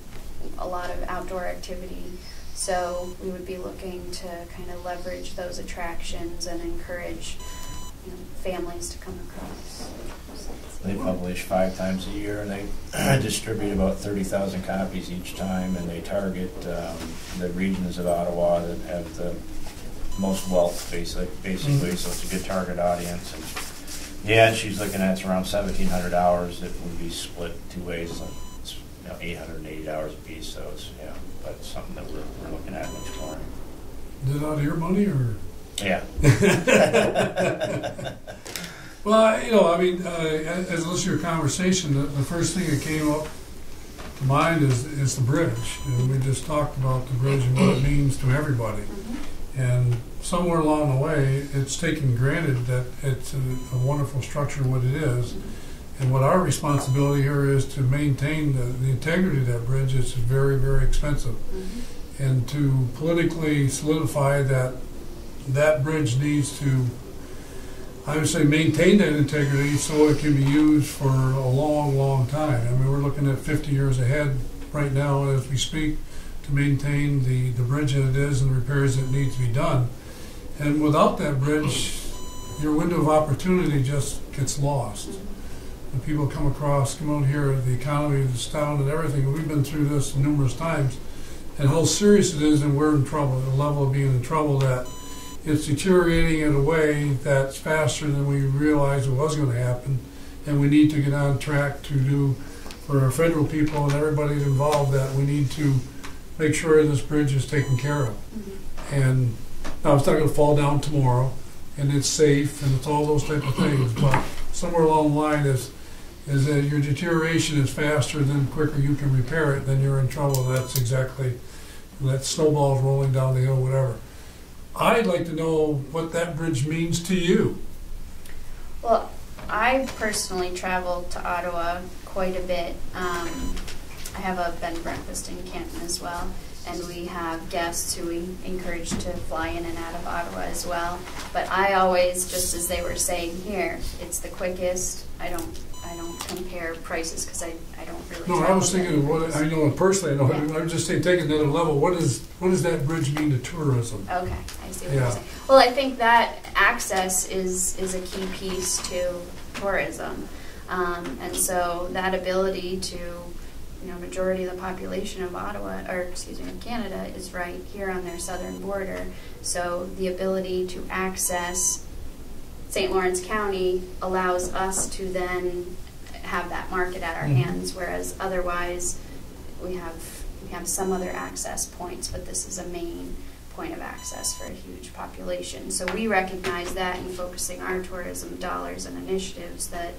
Speaker 8: a lot of outdoor activity. So we would be looking to kind of leverage those attractions and encourage you know, families to come across.
Speaker 1: They publish five times a year, and they distribute about thirty thousand copies each time, and they target um, the regions of Ottawa that have the most wealth, basic, basically, so it's a good target audience. And Yeah, she's looking at, it's around seventeen hundred hours, it would be split two ways, so it's, you know, eight hundred and eighty hours apiece, so it's, yeah, but it's something that we're, we're looking at and exploring.
Speaker 5: Is it out of your money or?
Speaker 1: Yeah.
Speaker 5: Well, you know, I mean, uh, as as I listen to your conversation, the, the first thing that came up to mind is, is the bridge. And we just talked about the bridge and what it means to everybody. And somewhere along the way, it's taken granted that it's a, a wonderful structure, what it is. And what our responsibility here is to maintain the, the integrity of that bridge. It's very, very expensive. Mm-hmm. And to politically solidify that that bridge needs to I would say maintain that integrity so it can be used for a long, long time. I mean, we're looking at 50 years ahead right now as we speak to maintain the, the bridge that it is and the repairs that need to be done. And without that bridge, your window of opportunity just gets lost. When people come across, come out here, the economy is town and everything, we've been through this numerous times, and how serious it is and we're in trouble, the level of being in trouble that it's deteriorating in a way that's faster than we realized it was going to happen, and we need to get on track to do for our federal people and everybody involved that we need to make sure this bridge is taken care of. Mm-hmm. And now it's not going to fall down tomorrow, and it's safe, and it's all those type of things. But somewhere along the line is is that your deterioration is faster than quicker you can repair it, then you're in trouble. That's exactly that snowball's rolling down the hill, whatever. I'd like to know what that bridge means to you.
Speaker 8: Well, I personally travel to Ottawa quite a bit. Um, I have a bed and breakfast in Canton as well, and we have guests who we encourage to fly in and out of Ottawa as well. But I always, just as they were saying here, it's the quickest. I don't, I don't compare prices because I, I don't really.
Speaker 5: No, I was thinking of what, I know personally, I know,
Speaker 8: Yeah.
Speaker 5: I'm just saying, take it another level, what is, what does that bridge mean to tourism?
Speaker 8: Okay, I see what
Speaker 5: Yeah.
Speaker 8: you're saying. Well, I think that access is, is a key piece to tourism. Um, and so that ability to, you know, majority of the population of Ottawa, or excuse me, of Canada is right here on their southern border. So the ability to access St. Lawrence County allows us to then have that market at our
Speaker 5: Mhm.
Speaker 8: hands, whereas otherwise we have we have some other access points, but this is a main point of access for a huge population. So we recognize that in focusing our tourism dollars and initiatives that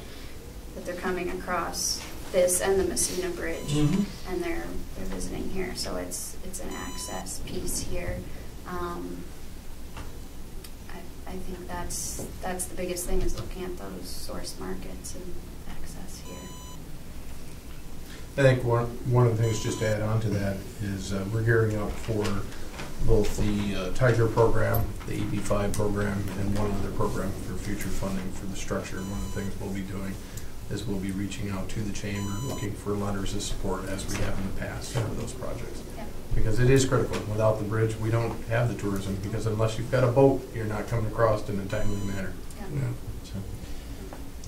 Speaker 8: that they're coming across this and the Massena Bridge
Speaker 5: Mhm.
Speaker 8: and they're they're visiting here. So it's it's an access piece here. Um, I, think that's that's the biggest thing is looking at those source markets and access here.
Speaker 6: I think one, one of the things just to add on to that is uh, we're gearing up for both the uh, TIGER program, the EB5 program, and one other program for future funding for the structure. One of the things we'll be doing is we'll be reaching out to the chamber, looking for letters of support as we have in the past for those projects.
Speaker 8: Yep.
Speaker 6: because it is critical. Without the bridge, we don't have the tourism, because unless you've got a boat, you're not coming across in a timely manner.
Speaker 5: Yeah.
Speaker 6: So,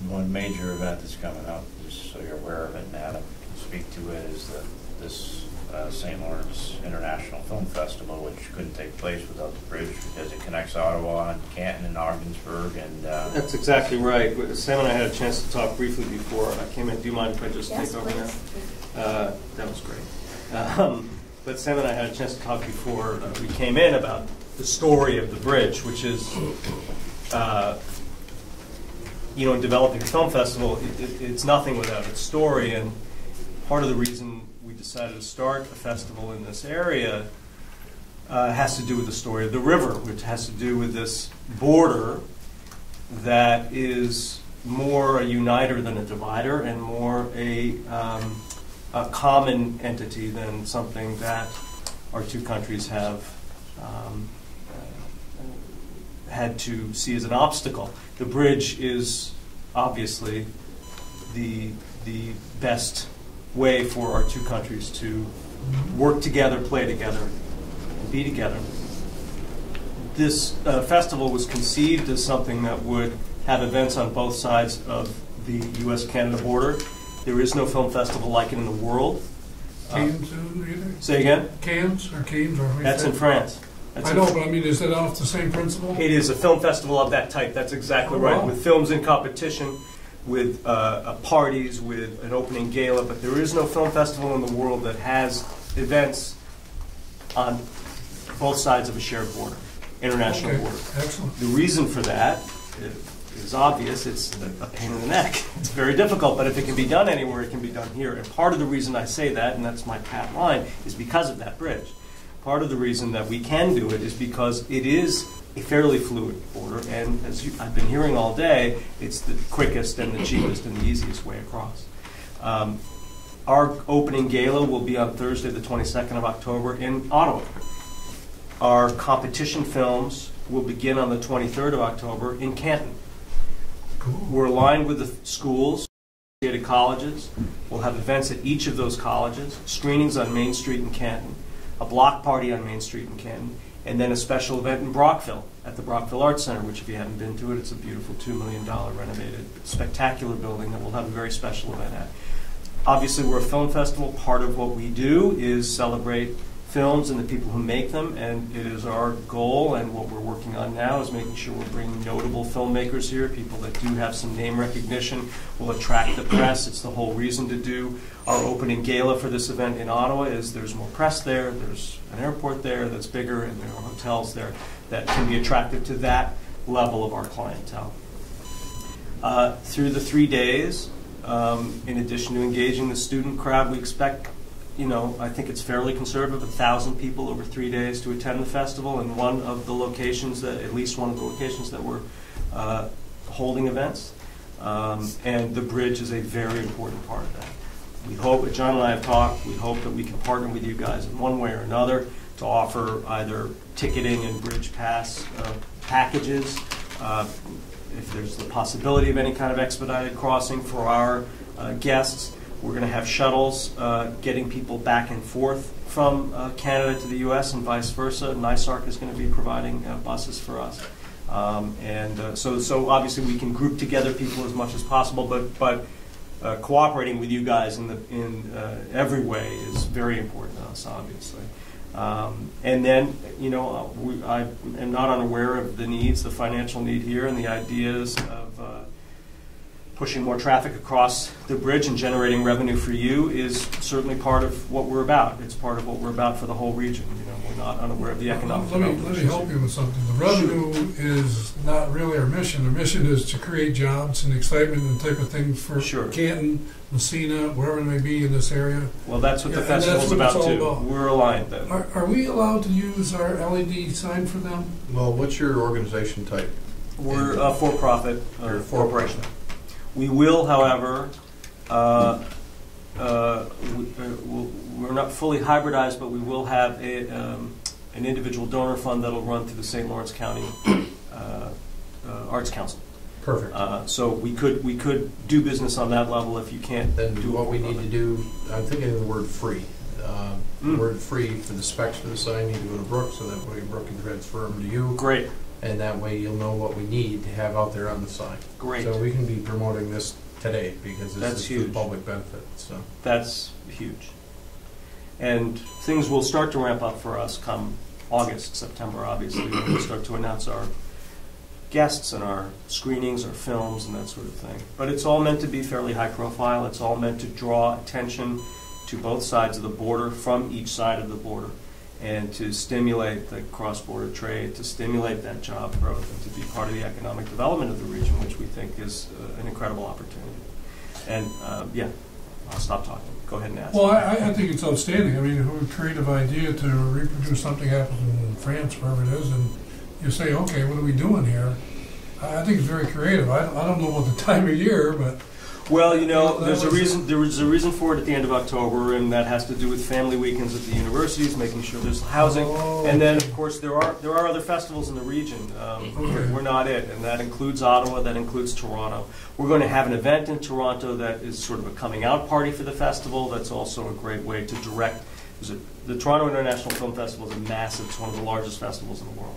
Speaker 1: One major event that's coming up, just so you're aware of it, and Adam can speak to it, is the, this uh, St. Lawrence International Film Festival, which couldn't take place without the bridge because it connects Ottawa and Canton and Ogdensburg and, uh,
Speaker 9: That's exactly right. Sam and I had a chance to talk briefly before I came in. Do you mind if I just
Speaker 8: Yes,
Speaker 9: take over now?
Speaker 8: please.
Speaker 9: Uh, That was great. Um, But Sam and I had a chance to talk before uh, we came in about the story of the bridge, which is, uh, you know, in developing a film festival, it- it- it's nothing without its story. And part of the reason we decided to start a festival in this area uh, has to do with the story of the river, which has to do with this border that is more a uniter than a divider and more a, um, a common entity than something that our two countries have um, uh, had to see as an obstacle. The bridge is obviously the, the best way for our two countries to work together, play together, and be together. This uh, festival was conceived as something that would have events on both sides of the U.S. Canada border. There is no film festival like it in the world. Uh,
Speaker 5: Canes, uh, either?
Speaker 9: say again?
Speaker 5: Cans or Cannes or? what do you
Speaker 9: That's
Speaker 5: say?
Speaker 9: in France. That's
Speaker 5: I
Speaker 9: in-
Speaker 5: know, but I mean, is it off the same principle?
Speaker 9: It is a film festival of that type. That's exactly
Speaker 5: Oh,
Speaker 9: right.
Speaker 5: wow.
Speaker 9: With films in competition, with uh, uh, parties, with an opening gala. But there is no film festival in the world that has events on both sides of a shared border, international
Speaker 5: Okay,
Speaker 9: border.
Speaker 5: Excellent.
Speaker 9: The reason for that i- is obvious. It's a pain in the neck. It's very difficult, but if it can be done anywhere, it can be done here. And part of the reason I say that, and that's my pat line, is because of that bridge. Part of the reason that we can do it is because it is a fairly fluid border, and as you, I've been hearing all day, it's the quickest and the cheapest and the easiest way across. Um, our opening gala will be on Thursday, the 22nd of October in Ottawa. Our competition films will begin on the 23rd of October in Canton. We're aligned with the schools, associated colleges. We'll have events at each of those colleges, screenings on Main Street in Canton, a block party on Main Street in Canton, and then a special event in Brockville at the Brockville Arts Center, which if you haven't been to it, it's a beautiful $2 million renovated, spectacular building that we'll have a very special event at. Obviously, we're a film festival. Part of what we do is celebrate films and the people who make them, and it is our goal, and what we're working on now is making sure we're bringing notable filmmakers here, people that do have some name recognition, will attract the press. It's the whole reason to do our opening gala for this event in Ottawa is there's more press there, there's an airport there that's bigger, and there are hotels there that can be attractive to that level of our clientele. Uh, through the three days, um, in addition to engaging the student crowd, we expect, you know, I think it's fairly conservative, a thousand people over three days to attend the festival in one of the locations that, at least one of the locations that we're uh, holding events. Um, and the bridge is a very important part of that. We hope, John and I have talked, we hope that we can partner with you guys in one way or another to offer either ticketing and bridge pass uh, packages. Uh, if there's the possibility of any kind of expedited crossing for our uh, guests, we're going to have shuttles uh, getting people back and forth from uh, Canada to the U.S. and vice versa. NYSARC is going to be providing uh, buses for us. Um, and uh, so, so obviously we can group together people as much as possible, but, but uh, cooperating with you guys in, the, in uh, every way is very important to us, obviously. Um, and then, you know, we, I am not unaware of the needs, the financial need here, and the ideas pushing more traffic across the bridge and generating revenue for you is certainly part of what we're about. It's part of what we're about for the whole region. You know, we're not unaware of the economic
Speaker 5: Let me, let me help you with something. The revenue is not really our mission. Our mission is to create jobs and excitement and type of things for
Speaker 9: Sure.
Speaker 5: Canton, Massena, wherever it may be in this area.
Speaker 9: Well, that's what the
Speaker 5: Yeah, and that's
Speaker 9: festival's about too.
Speaker 5: about.
Speaker 9: We're aligned then.
Speaker 5: Are, are we allowed to use our LED sign for them?
Speaker 6: Well, what's your organization type?
Speaker 9: We're a for-profit uh,
Speaker 6: You're a for-profit.
Speaker 9: corporation. We will, however, uh, uh, we- uh, we'll- we're not fully hybridized, but we will have a, um, an individual donor fund that'll run through the St. Lawrence County uh, uh, Arts Council.
Speaker 6: Perfect.
Speaker 9: Uh, So we could, we could do business on that level if you can't
Speaker 6: Then
Speaker 9: do
Speaker 6: what we
Speaker 9: it.
Speaker 6: need to do, I'm thinking of the word free. uh,
Speaker 9: Mm.
Speaker 6: word-free for the specs for the sign, need to go to Brooke, so that way Brooke can transfer them to you.
Speaker 9: Great,
Speaker 6: And that way you'll know what we need to have out there on the sign.
Speaker 9: great.
Speaker 6: So we can be promoting this today because
Speaker 9: That's
Speaker 6: this is for
Speaker 9: huge.
Speaker 6: the public benefit, so.
Speaker 9: That's huge. And things will start to ramp up for us come August, September, obviously, when we start to announce our guests and our screenings, our films, and that sort of thing. But it's all meant to be fairly high profile. It's all meant to draw attention to both sides of the border, from each side of the border, and to stimulate the cross-border trade, to stimulate that job growth, and to be part of the economic development of the region, which we think is uh, an incredible opportunity. And, uh, yeah, I'll stop talking. Go ahead and ask.
Speaker 5: Well, I, I think it's outstanding. I mean, a creative idea to reproduce something happens in France, wherever it is, and you say, okay, what are we doing here? I, think it's very creative. I, I don't know what the time of year, but
Speaker 9: Well, you know, there's a reason. There was a reason for it at the end of October, and that has to do with family weekends at the universities, making sure there's housing,
Speaker 5: Oh,
Speaker 9: and then of course there are there are other festivals in the region. Um, we're,
Speaker 5: Okay.
Speaker 9: we're not it, and that includes Ottawa, that includes Toronto. We're going to have an event in Toronto that is sort of a coming out party for the festival. That's also a great way to direct. a- The Toronto International Film Festival is a massive. It's one of the largest festivals in the world.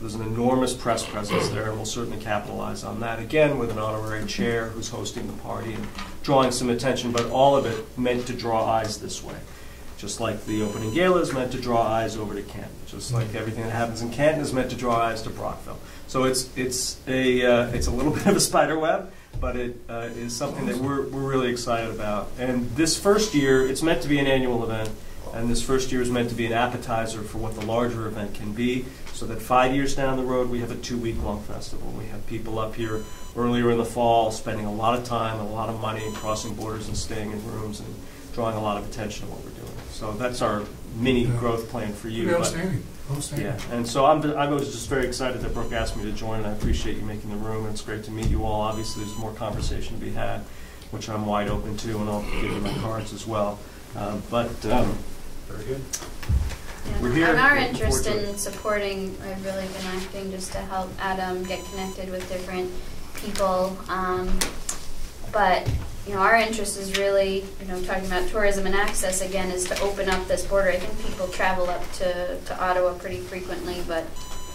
Speaker 9: There's an enormous press presence there, and we'll certainly capitalize on that again with an honorary chair who's hosting the party and drawing some attention, but all of it meant to draw eyes this way. Just like the opening gala is meant to draw eyes over to Canton, just like everything that happens in Canton is meant to draw eyes to Brockville. So it's it's a uh, it's a little bit of a spider web, but it uh, is something that we're we're really excited about. And this first year, it's meant to be an annual event. And this first year is meant to be an appetizer for what the larger event can be, so that five years down the road, we have a two-week-long festival. We have people up here earlier in the fall spending a lot of time, a lot of money, crossing borders and staying in rooms and drawing a lot of attention to what we're doing. So that's our mini
Speaker 5: Yeah.
Speaker 9: growth plan for you.
Speaker 5: pretty
Speaker 9: but-
Speaker 5: outstanding. Outstanding.
Speaker 9: yeah, and so I'm, I was just very excited that Brooke asked me to join, and I appreciate you making the room, it's great to meet you all. Obviously, there's more conversation to be had, which I'm wide open to, and I'll give you my cards as well. Uh, But, um,
Speaker 1: Very good.
Speaker 8: Yeah,
Speaker 9: We're here.
Speaker 8: And our interest in supporting, I've really been acting just to help Adam get connected with different people. Um, but, you know, our interest is really, you know, talking about tourism and access again, is to open up this border. I think people travel up to, to Ottawa pretty frequently, but,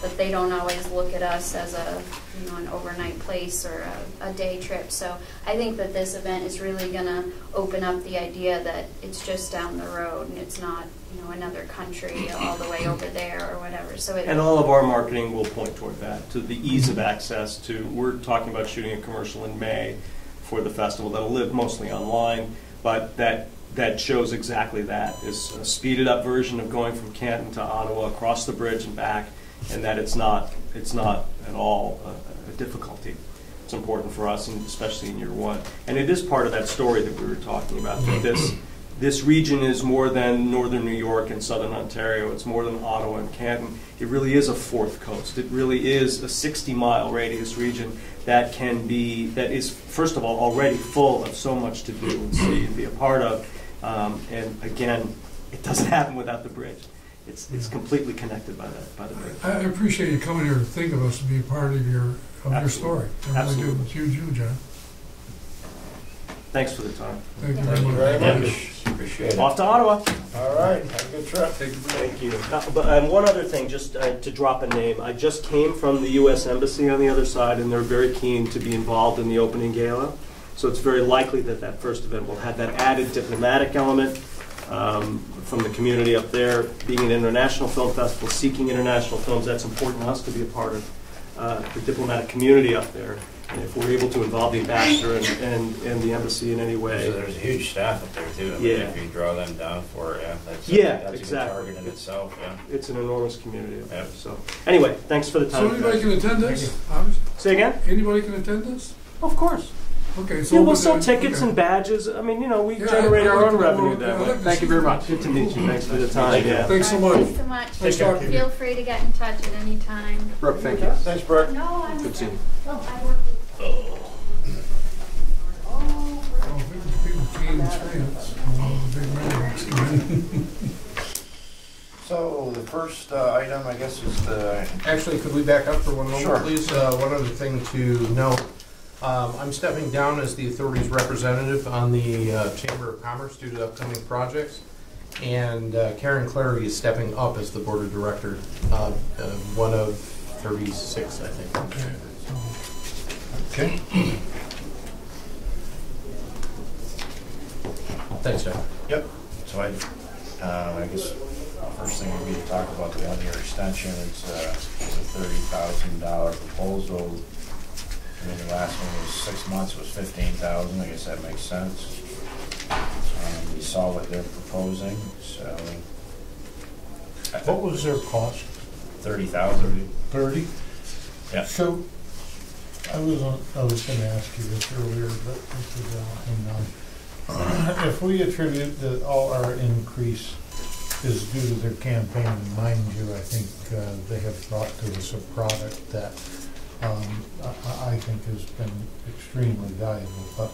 Speaker 8: but they don't always look at us as a, you know, an overnight place or a, a day trip. So I think that this event is really gonna open up the idea that it's just down the road and it's not, you know, another country all the way over there or whatever. So
Speaker 9: and all of our marketing will point toward that, to the ease of access to, we're talking about shooting a commercial in May for the festival that'll live mostly online, but that, that shows exactly that, is a speeded up version of going from Canton to Ottawa, across the bridge and back, and that it's not, it's not at all a, a difficulty. It's important for us, and especially in year one. And it is part of that story that we were talking about, that this, this region is more than northern New York and southern Ontario. It's more than Ottawa and Canton. It really is a fourth coast. It really is a 60-mile radius region that can be, that is, first of all, already full of so much to do and see and be a part of. Um, and again, it doesn't happen without the bridge. It's, it's completely connected by the, by the bridge.
Speaker 5: I I appreciate you coming here to think of us to be a part of your, of your story. I really do.
Speaker 9: Absolutely.
Speaker 5: It's huge, huge, John.
Speaker 9: Thanks for the time.
Speaker 5: Thank you
Speaker 1: Thank you
Speaker 5: very
Speaker 1: very
Speaker 5: much.
Speaker 1: much. Appreciate it.
Speaker 9: Off to Ottawa.
Speaker 1: All right, have a good trip.
Speaker 9: Thank you. Uh, But um, one other thing, just uh, to drop a name, I just came from the U.S. Embassy on the other side, and they're very keen to be involved in the opening gala. So it's very likely that that first event will have that added diplomatic element um, from the community up there. Being an international film festival, seeking international films, that's important to us to be a part of uh, the diplomatic community up there. And if we're able to involve the ambassador and, and, and the embassy in any way,
Speaker 1: So there's a huge staff up there too. I mean,
Speaker 9: Yeah.
Speaker 1: If you draw them down for, it, yeah, that's,
Speaker 9: Yeah,
Speaker 1: that's a good
Speaker 9: exactly.
Speaker 1: target in itself, yeah.
Speaker 9: it's an enormous community up there.
Speaker 1: Yep.
Speaker 9: So anyway, thanks for the time.
Speaker 5: So anybody
Speaker 9: guys.
Speaker 5: can attend this?
Speaker 9: Say again?
Speaker 5: Anybody can attend this?
Speaker 9: Of course.
Speaker 5: Okay, so.
Speaker 9: Yeah, we'll sell
Speaker 5: then-
Speaker 9: tickets
Speaker 5: okay.
Speaker 9: and badges. I mean, you know, we
Speaker 5: Yeah,
Speaker 9: generate our own revenue that way. Thank you very much. Good to meet you. Thanks for the time.
Speaker 1: Thank.
Speaker 9: Yeah.
Speaker 5: Thanks so much.
Speaker 8: Thanks so much.
Speaker 5: Nice talking to you.
Speaker 8: Feel free to get in touch at any time.
Speaker 9: Brooke, thank you.
Speaker 1: Thanks, Brooke.
Speaker 8: No, I'm.
Speaker 9: Good seeing you.
Speaker 8: Oh, I work with. Oh,
Speaker 5: Oh, people change France. The big railroads come in.
Speaker 1: So the first uh, item, I guess, is the,
Speaker 6: Actually, could we back up for one moment,
Speaker 1: Sure.
Speaker 6: please? Uh, One other thing to note, um, I'm stepping down as the authority's representative on the uh, Chamber of Commerce due to upcoming projects. And uh, Karen Clary is stepping up as the board of director, uh, uh, one of 36, I think.
Speaker 5: Okay, okay.
Speaker 6: Thanks, Jeff.
Speaker 1: Yep, so I, uh, I guess, first thing would be to talk about the one-year extension, it's, uh, a thirty thousand dollar proposal. I mean, the last one was six months, it was fifteen thousand, I guess that makes sense. Um, we saw what they're proposing, so.
Speaker 3: What was their cost?
Speaker 1: Thirty thousand,
Speaker 3: Thirty?
Speaker 1: Yeah.
Speaker 3: So, I was, on- I was gonna ask you this earlier, but this is, uh, hang on. If we attribute that all our increase is due to their campaign, mind you, I think, uh, they have brought to us a product that, um, I, I think has been extremely valuable, but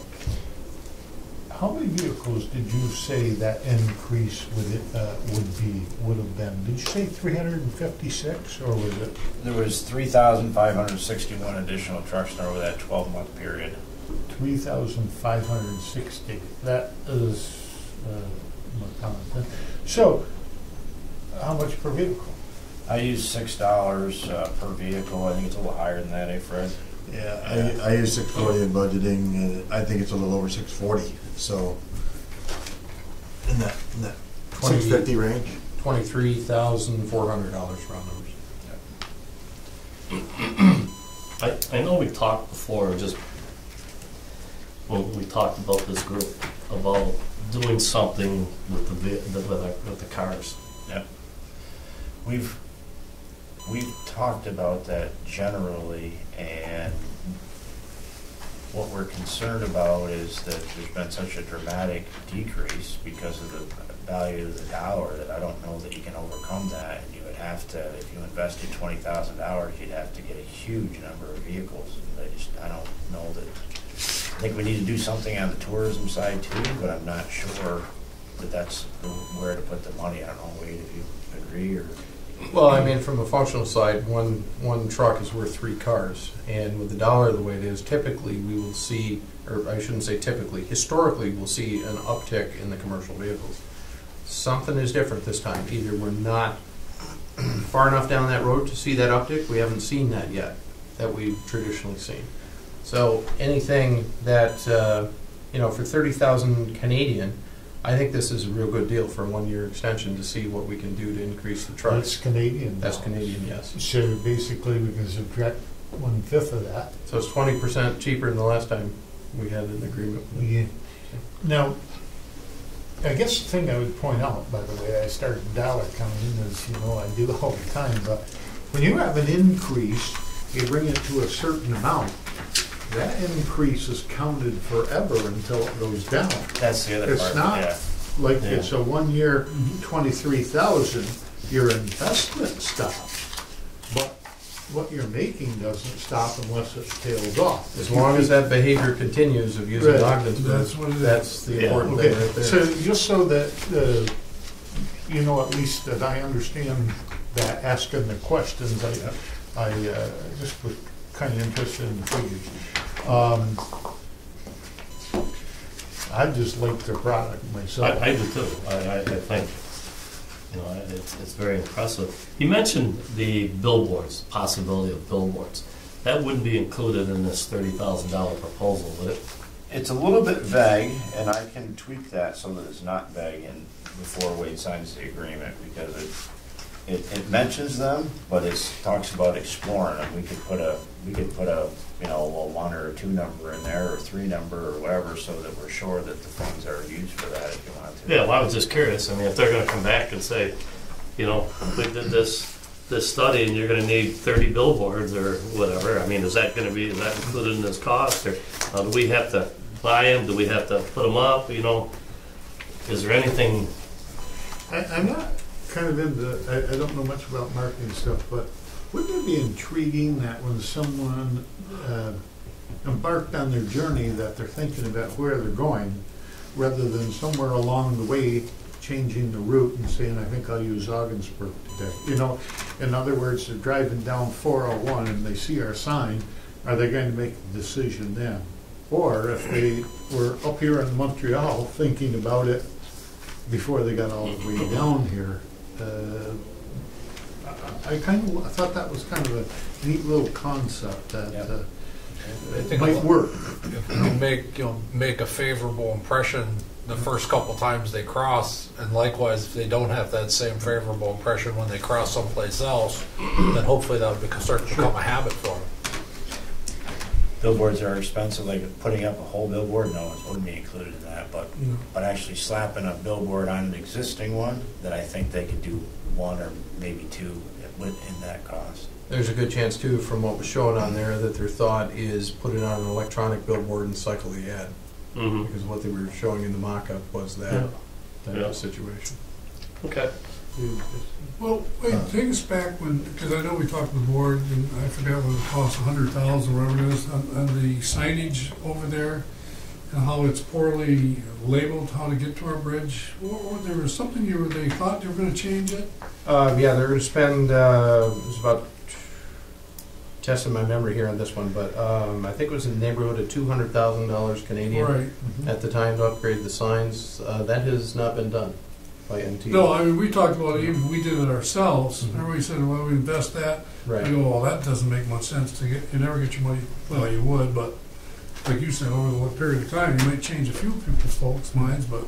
Speaker 3: how many vehicles did you say that increase would it, uh, would be, would have been? Did you say three hundred and fifty-six, or was it?
Speaker 1: there was three thousand five hundred sixty-one additional trucks over that twelve-month period.
Speaker 3: Three thousand five hundred and sixty. That is, uh. So, how much per vehicle?
Speaker 1: I use six dollars, uh, per vehicle, I think it's a little higher than that, eh, Fred?
Speaker 7: Yeah, I, I use six forty in budgeting, and I think it's a little over six forty, so. In that, in that
Speaker 6: Twenty-
Speaker 7: six fifty range?
Speaker 6: $23,400 round numbers.
Speaker 10: I, I know we talked before, just when we talked about this group, about doing something with the, ve- the- with, our- with the cars.
Speaker 1: We've, we've talked about that generally, and what we're concerned about is that there's been such a dramatic decrease because of the value of the dollar that I don't know that you can overcome that. And you would have to, if you invested twenty thousand dollars, you'd have to get a huge number of vehicles. And I just, I don't know that, I think we need to do something on the tourism side too, but I'm not sure that that's where to put the money. I don't know, Wade, if you agree or.
Speaker 6: Well, I mean, from a functional side, one, one truck is worth three cars. And with the dollar the way it is, typically we will see, or I shouldn't say typically, historically we'll see an uptick in the commercial vehicles. Something is different this time. Either we're not far enough down that road to see that uptick, we haven't seen that yet, that we've traditionally seen. So anything that, uh, you know, for thirty thousand Canadian, I think this is a real good deal for a one-year extension to see what we can do to increase the trucks.
Speaker 3: That's Canadian.
Speaker 6: That's
Speaker 3: dollars.
Speaker 6: Canadian, yes.
Speaker 3: So basically, we can subtract one-fifth of that.
Speaker 6: So it's twenty percent cheaper than the last time we had an agreement. with them.
Speaker 3: Now, I guess the thing I would point out, by the way, I started dollar counting, as you know I do all the time, but when you have an increase, you bring it to a certain amount, that increase is counted forever until it goes down.
Speaker 1: That's the other
Speaker 3: It's
Speaker 1: part,
Speaker 3: not
Speaker 1: yeah.
Speaker 3: like it's a one-year, twenty-three thousand, your investment stops. But what you're making doesn't stop unless it tails off.
Speaker 6: As long as that behavior continues of using
Speaker 3: Right.
Speaker 6: Ogden's,
Speaker 5: That's what it is.
Speaker 6: that's the
Speaker 1: Yeah.
Speaker 6: important thing
Speaker 3: Okay,
Speaker 6: right there.
Speaker 3: so just so that, uh, you know, at least that I understand that, asking the questions, I, I uh, just was kind of interested in the figures. Um, I just like their product myself.
Speaker 10: I, I do too. I, I, I think, you know, it's, it's very impressive. You mentioned the billboards, possibility of billboards. That wouldn't be included in this thirty thousand dollar proposal, would it?
Speaker 1: It's a little bit vague, and I can tweak that so that it's not vague and before Wade signs the agreement, because it, it, it mentions them, but it talks about exploring them. We could put a, we could put a, you know, a one or a two number in there, or three number, or whatever, so that we're sure that the funds are used for that if you want to.
Speaker 10: Yeah, well, I was just curious. I mean, if they're gonna come back and say, you know, we did this, this study and you're gonna need thirty billboards or whatever, I mean, is that gonna be, is that included in this cost? Or uh, do we have to buy them? Do we have to put them up, you know? Is there anything,
Speaker 3: I, I'm not kind of into, I, I don't know much about marketing stuff, but wouldn't it be intriguing that when someone uh, embarked on their journey, that they're thinking about where they're going, rather than somewhere along the way changing the route and saying, I think I'll use Ogdensburg today. You know, in other words, they're driving down 401 and they see our sign, are they going to make a decision then? Or if they were up here in Montreal thinking about it before they got all the way down here. Uh, I- I kind of, I thought that was kind of a neat little concept that
Speaker 1: Yeah.
Speaker 3: uh,
Speaker 11: I
Speaker 3: it
Speaker 11: think
Speaker 3: might work.
Speaker 11: If you make, you know, make a favorable impression the first couple times they cross, and likewise, if they don't have that same favorable impression when they cross someplace else, then hopefully that would bec- start to become a habit for them.
Speaker 1: Billboards are expensive, like putting up a whole billboard, no, it wouldn't be included in that, but, but actually slapping a billboard on an existing one, that I think they could do one or maybe two in that cost.
Speaker 6: There's a good chance too, from what was shown on there, that their thought is put it on an electronic billboard and cycle the ad.
Speaker 10: Mm-hmm.
Speaker 6: Because what they were showing in the mock-up was that
Speaker 10: Yeah.
Speaker 6: type
Speaker 10: Yeah.
Speaker 6: of situation.
Speaker 10: Okay.
Speaker 5: Well, wait, take us back when, because I know we talked with the board, and I forgot what it cost, a hundred thousand, whatever it is, on, on the signage over there, and how it's poorly labeled, how to get to our bridge. Or, or there was something you were, they thought they were gonna change it?
Speaker 6: Uh, yeah, they're gonna spend, uh, it was about, testing my memory here on this one, but, um, I think it was in the neighborhood of two hundred thousand dollars Canadian
Speaker 5: Right.
Speaker 6: at the time to upgrade the signs. Uh, that has not been done by NT.
Speaker 5: No, I mean, we talked about it, even, we did it ourselves,
Speaker 6: Mhm.
Speaker 5: everybody said, well, we invest that. I
Speaker 6: Right.
Speaker 5: go, well, that doesn't make much sense to get, you never get your money, well, you would, but like you said, over the period of time, you might change a few people's folks' minds, but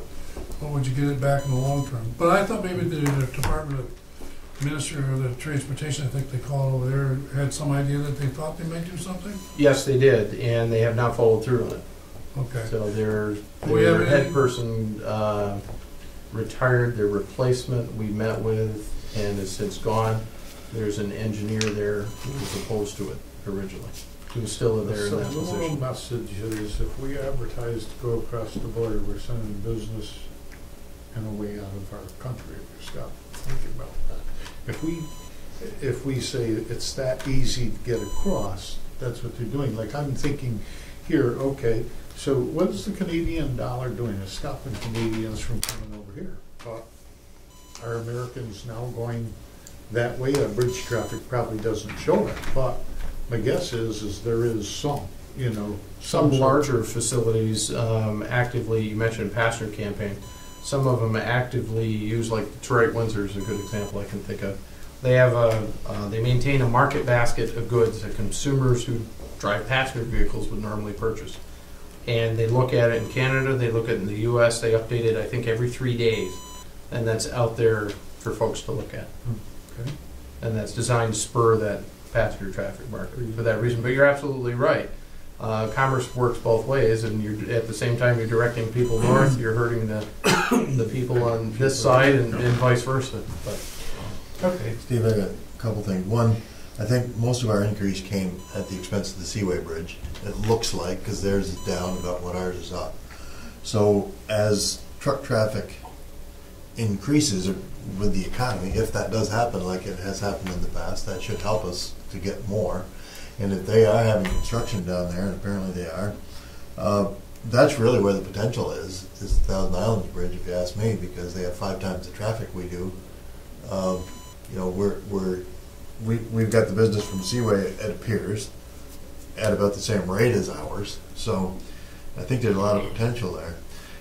Speaker 5: what would you get it back in the long term? But I thought maybe the the Department of Minister of the Transportation, I think they call it over there, had some idea that they thought they might do something?
Speaker 6: Yes, they did, and they have not followed through on it.
Speaker 5: Okay.
Speaker 6: So their,
Speaker 5: We have
Speaker 6: their head
Speaker 5: any-
Speaker 6: person uh, retired, their replacement we met with and has since gone. There's an engineer there who was opposed to it originally, who's still there in that
Speaker 3: the little
Speaker 6: position.
Speaker 3: message is if we advertise to go across the border, we're sending business in a way out of our country. We stop thinking about that. If we, if we say it's that easy to get across, that's what they're doing. Like I'm thinking here, okay, so what is the Canadian dollar doing? It's stopping Canadians from coming over here. But are Americans now going that way? The bridge traffic probably doesn't show it, but my guess is, is there is some, you know,
Speaker 6: Some
Speaker 3: sort-
Speaker 6: larger facilities um, actively, you mentioned passenger campaign, some of them actively use, like Detroit Windsor is a good example I can think of. They have a, uh, they maintain a market basket of goods that consumers who drive passenger vehicles would normally purchase. And they look at it in Canada, they look at it in the US, they update it, I think, every three days. And that's out there for folks to look at.
Speaker 3: Okay.
Speaker 6: And that's designed to spur that passenger traffic market for that reason. But you're absolutely right. Uh, commerce works both ways, and you're at the same time you're directing people north, you're hurting the the people on this side, and, and vice versa. But
Speaker 3: Okay.
Speaker 7: Steve, I got a couple things. One, I think most of our increase came at the expense of the Seaway Bridge. It looks like, because theirs is down about what ours is up. So as truck traffic increases with the economy, if that does happen like it has happened in the past, that should help us to get more. And if they are having construction down there, and apparently they are, uh, that's really where the potential is, is the Thousand Islands Bridge, if you ask me, because they have five times the traffic we do. Um, you know, we're, we're, we, we've got the business from Seaway, it appears, at about the same rate as ours, so I think there's a lot of potential there.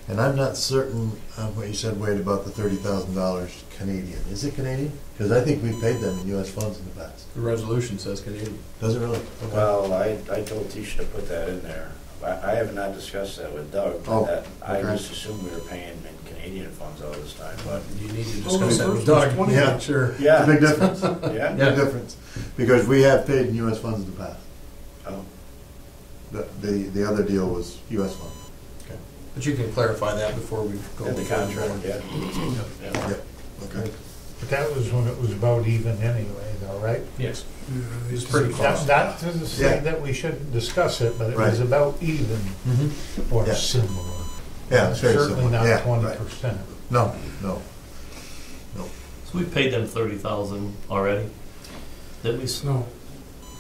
Speaker 7: And I'm not certain what you said, Wade, about the thirty thousand dollars Canadian. Is it Canadian? Because I think we paid them in US funds in the past.
Speaker 6: the resolution says Canadian.
Speaker 7: Does it really? Okay.
Speaker 1: Well, I, I told Tisha to put that in there. I, I have not discussed that with Doug,
Speaker 7: Oh,
Speaker 1: but that, I
Speaker 7: okay.
Speaker 1: just assumed we were paying in Canadian funds all this time, but,
Speaker 6: You need to
Speaker 5: Oh, the
Speaker 6: discuss that
Speaker 5: first
Speaker 6: with
Speaker 5: one's
Speaker 6: Doug.
Speaker 5: 20.
Speaker 7: Yeah.
Speaker 6: Sure.
Speaker 7: It's a
Speaker 1: yeah,
Speaker 7: big difference,
Speaker 1: yeah.
Speaker 6: Yeah.
Speaker 7: big difference, because we have paid in US funds in the past.
Speaker 1: Oh,
Speaker 7: The, the, the other deal was US funds. Okay.
Speaker 6: But you can clarify that before we go.
Speaker 1: In the
Speaker 6: before
Speaker 1: contract,
Speaker 6: board.
Speaker 1: yeah. Yeah.
Speaker 7: Yep. Okay.
Speaker 3: But that was when it was about even anyway, though, right?
Speaker 6: Yes.
Speaker 5: Yeah, they
Speaker 6: It's
Speaker 5: just-
Speaker 6: pretty
Speaker 3: Not,
Speaker 6: close.
Speaker 3: not to say
Speaker 7: Yeah.
Speaker 3: that we shouldn't discuss it, but it
Speaker 7: Right.
Speaker 3: was about even
Speaker 7: Mm-hmm.
Speaker 3: or
Speaker 7: Yeah.
Speaker 3: similar.
Speaker 7: Yeah, it's very
Speaker 3: Certainly
Speaker 7: similar.
Speaker 3: not
Speaker 7: Yeah,
Speaker 3: twenty
Speaker 7: right.
Speaker 3: percent.
Speaker 7: No, no.
Speaker 10: So we paid them thirty thousand already? Did we? s-
Speaker 5: No.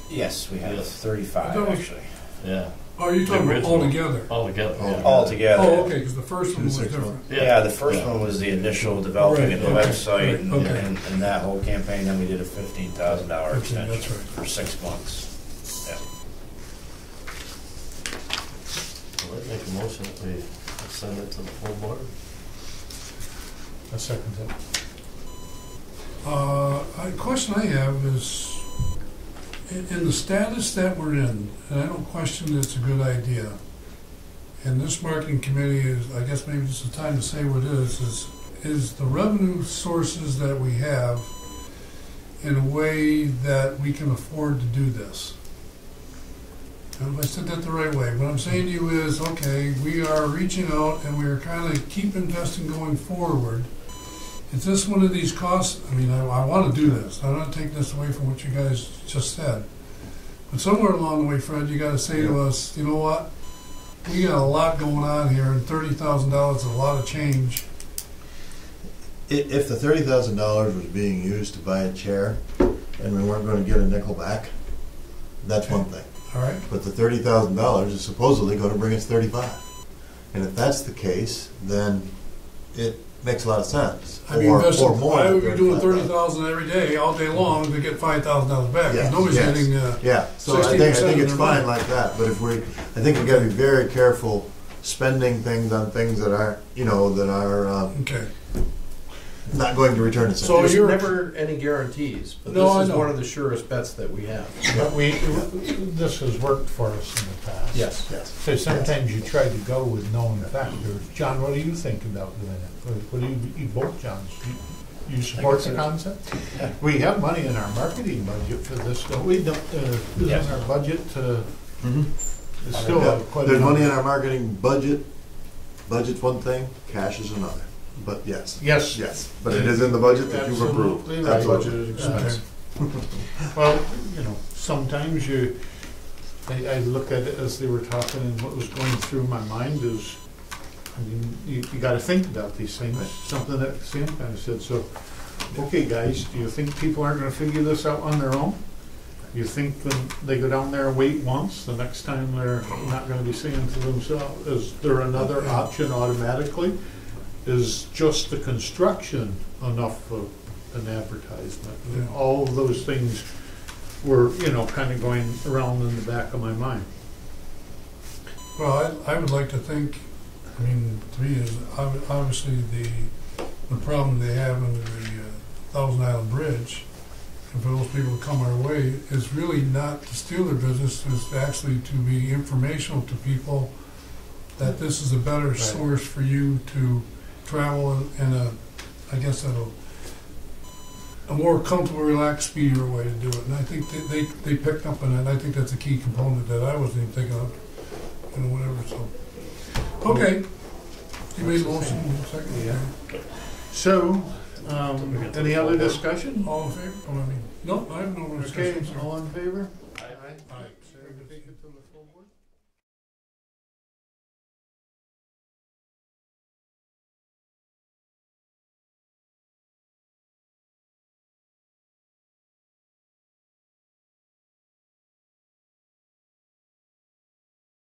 Speaker 1: Yes, we have
Speaker 10: Yes.
Speaker 1: thirty-five,
Speaker 5: That was-
Speaker 1: actually.
Speaker 10: Yeah,
Speaker 5: Oh, you're talking about
Speaker 10: original.
Speaker 5: altogether?
Speaker 10: altogether, yeah.
Speaker 1: Altogether.
Speaker 5: Oh, okay, because the first one was different.
Speaker 1: Yeah, the first one was the initial developing of the
Speaker 5: Right, okay,
Speaker 1: website and,
Speaker 5: right, okay.
Speaker 1: and, and that whole campaign, then we did a fifteen thousand dollar
Speaker 5: Okay,
Speaker 1: extension
Speaker 5: that's right.
Speaker 1: for six months. Yeah.
Speaker 10: Well, I'd make a motion that we send it to the full board.
Speaker 3: A second it.
Speaker 5: Uh, a question I have is, in, the status that we're in, and I don't question it's a good idea, and this marketing committee is, I guess maybe it's the time to say what it is, is, is the revenue sources that we have in a way that we can afford to do this? And if I said that the right way, what I'm saying to you is, okay, we are reaching out and we are kind of keep investing going forward. Is this one of these costs? I mean, I, I want to do this. I'm not taking this away from what you guys just said. But somewhere along the way, Fred, you got to say to us, you know what? We got a lot going on here, and thirty thousand dollars is a lot of change.
Speaker 7: I- If the thirty thousand dollars was being used to buy a chair and we weren't gonna get a nickel back, that's one thing.
Speaker 5: All right.
Speaker 7: But the thirty thousand dollars is supposedly gonna bring us thirty-five. And if that's the case, then it makes a lot of sense.
Speaker 5: I mean,
Speaker 7: Or-
Speaker 5: that's,
Speaker 7: or more
Speaker 5: why would we doing thirty
Speaker 7: 35,000.
Speaker 5: thousand every day, all day long, to get five thousand dollars back?
Speaker 7: Yes,
Speaker 5: nobody's
Speaker 7: yes.
Speaker 5: getting. Uh,
Speaker 7: Yeah, so I think, I
Speaker 5: 60%
Speaker 7: think it's fine
Speaker 5: money.
Speaker 7: like that, but if we, I think we've gotta be very careful spending things on things that are, you know, that are, uh,
Speaker 5: okay.
Speaker 7: Not going to return us.
Speaker 5: So
Speaker 6: There's
Speaker 5: you're-
Speaker 6: never any guarantees, but
Speaker 5: No, I
Speaker 6: this is
Speaker 5: know.
Speaker 6: one of the surest bets that we have.
Speaker 3: But we, this has worked for us in the past.
Speaker 6: Yes.
Speaker 7: Yes.
Speaker 3: So sometimes you try to go with known factors. John, what do you think about doing it? What- What do you, you both Johns, you, you support the concept? We have money in our marketing budget for this, don't we? Don't, uh, isn't
Speaker 6: Yes.
Speaker 3: our budget, uh,
Speaker 7: Mhm.
Speaker 3: still
Speaker 7: Yeah,
Speaker 3: quite. a
Speaker 7: There's money in
Speaker 3: number.
Speaker 7: our marketing budget, budget's one thing, cash is another, but yes.
Speaker 3: Yes.
Speaker 7: Yes, but it is in the budget that you've approved.
Speaker 3: Absolutely right.
Speaker 7: Absolutely.
Speaker 6: Budgeted expense.
Speaker 3: Well, you know, sometimes you, I, I look at it as they were talking and what was going through my mind is, I mean, you, you gotta think about these things, something that Sam kind of said, so, okay, guys, do you think people aren't gonna figure this out on their own? You think when they go down there and wait once, the next time they're not gonna be saying to themselves, is there another option automatically? Is just the construction enough of an advertisement?
Speaker 5: Yeah.
Speaker 3: All of those things were, you know, kind of going around in the back of my mind.
Speaker 5: Well, I, I would like to think, I mean, to me, is ob- obviously the, the problem they have under the uh, Thousand Island Bridge, and for those people to come our way, is really not to steal their business, it's actually to be informational to people that this is a better source for you to travel in in a, I guess, a, a more comfortable, relaxed, speedier way to do it. And I think they, they, they picked up on that, and I think that's a key component that I wasn't even thinking of you know, whatever, so. Okay. You made a motion, second?
Speaker 3: Yeah. So, um, any other discussion?
Speaker 5: All in favor? Oh, I mean, no, I have no more
Speaker 3: Okay,
Speaker 5: discussion. sorry.
Speaker 3: all in favor?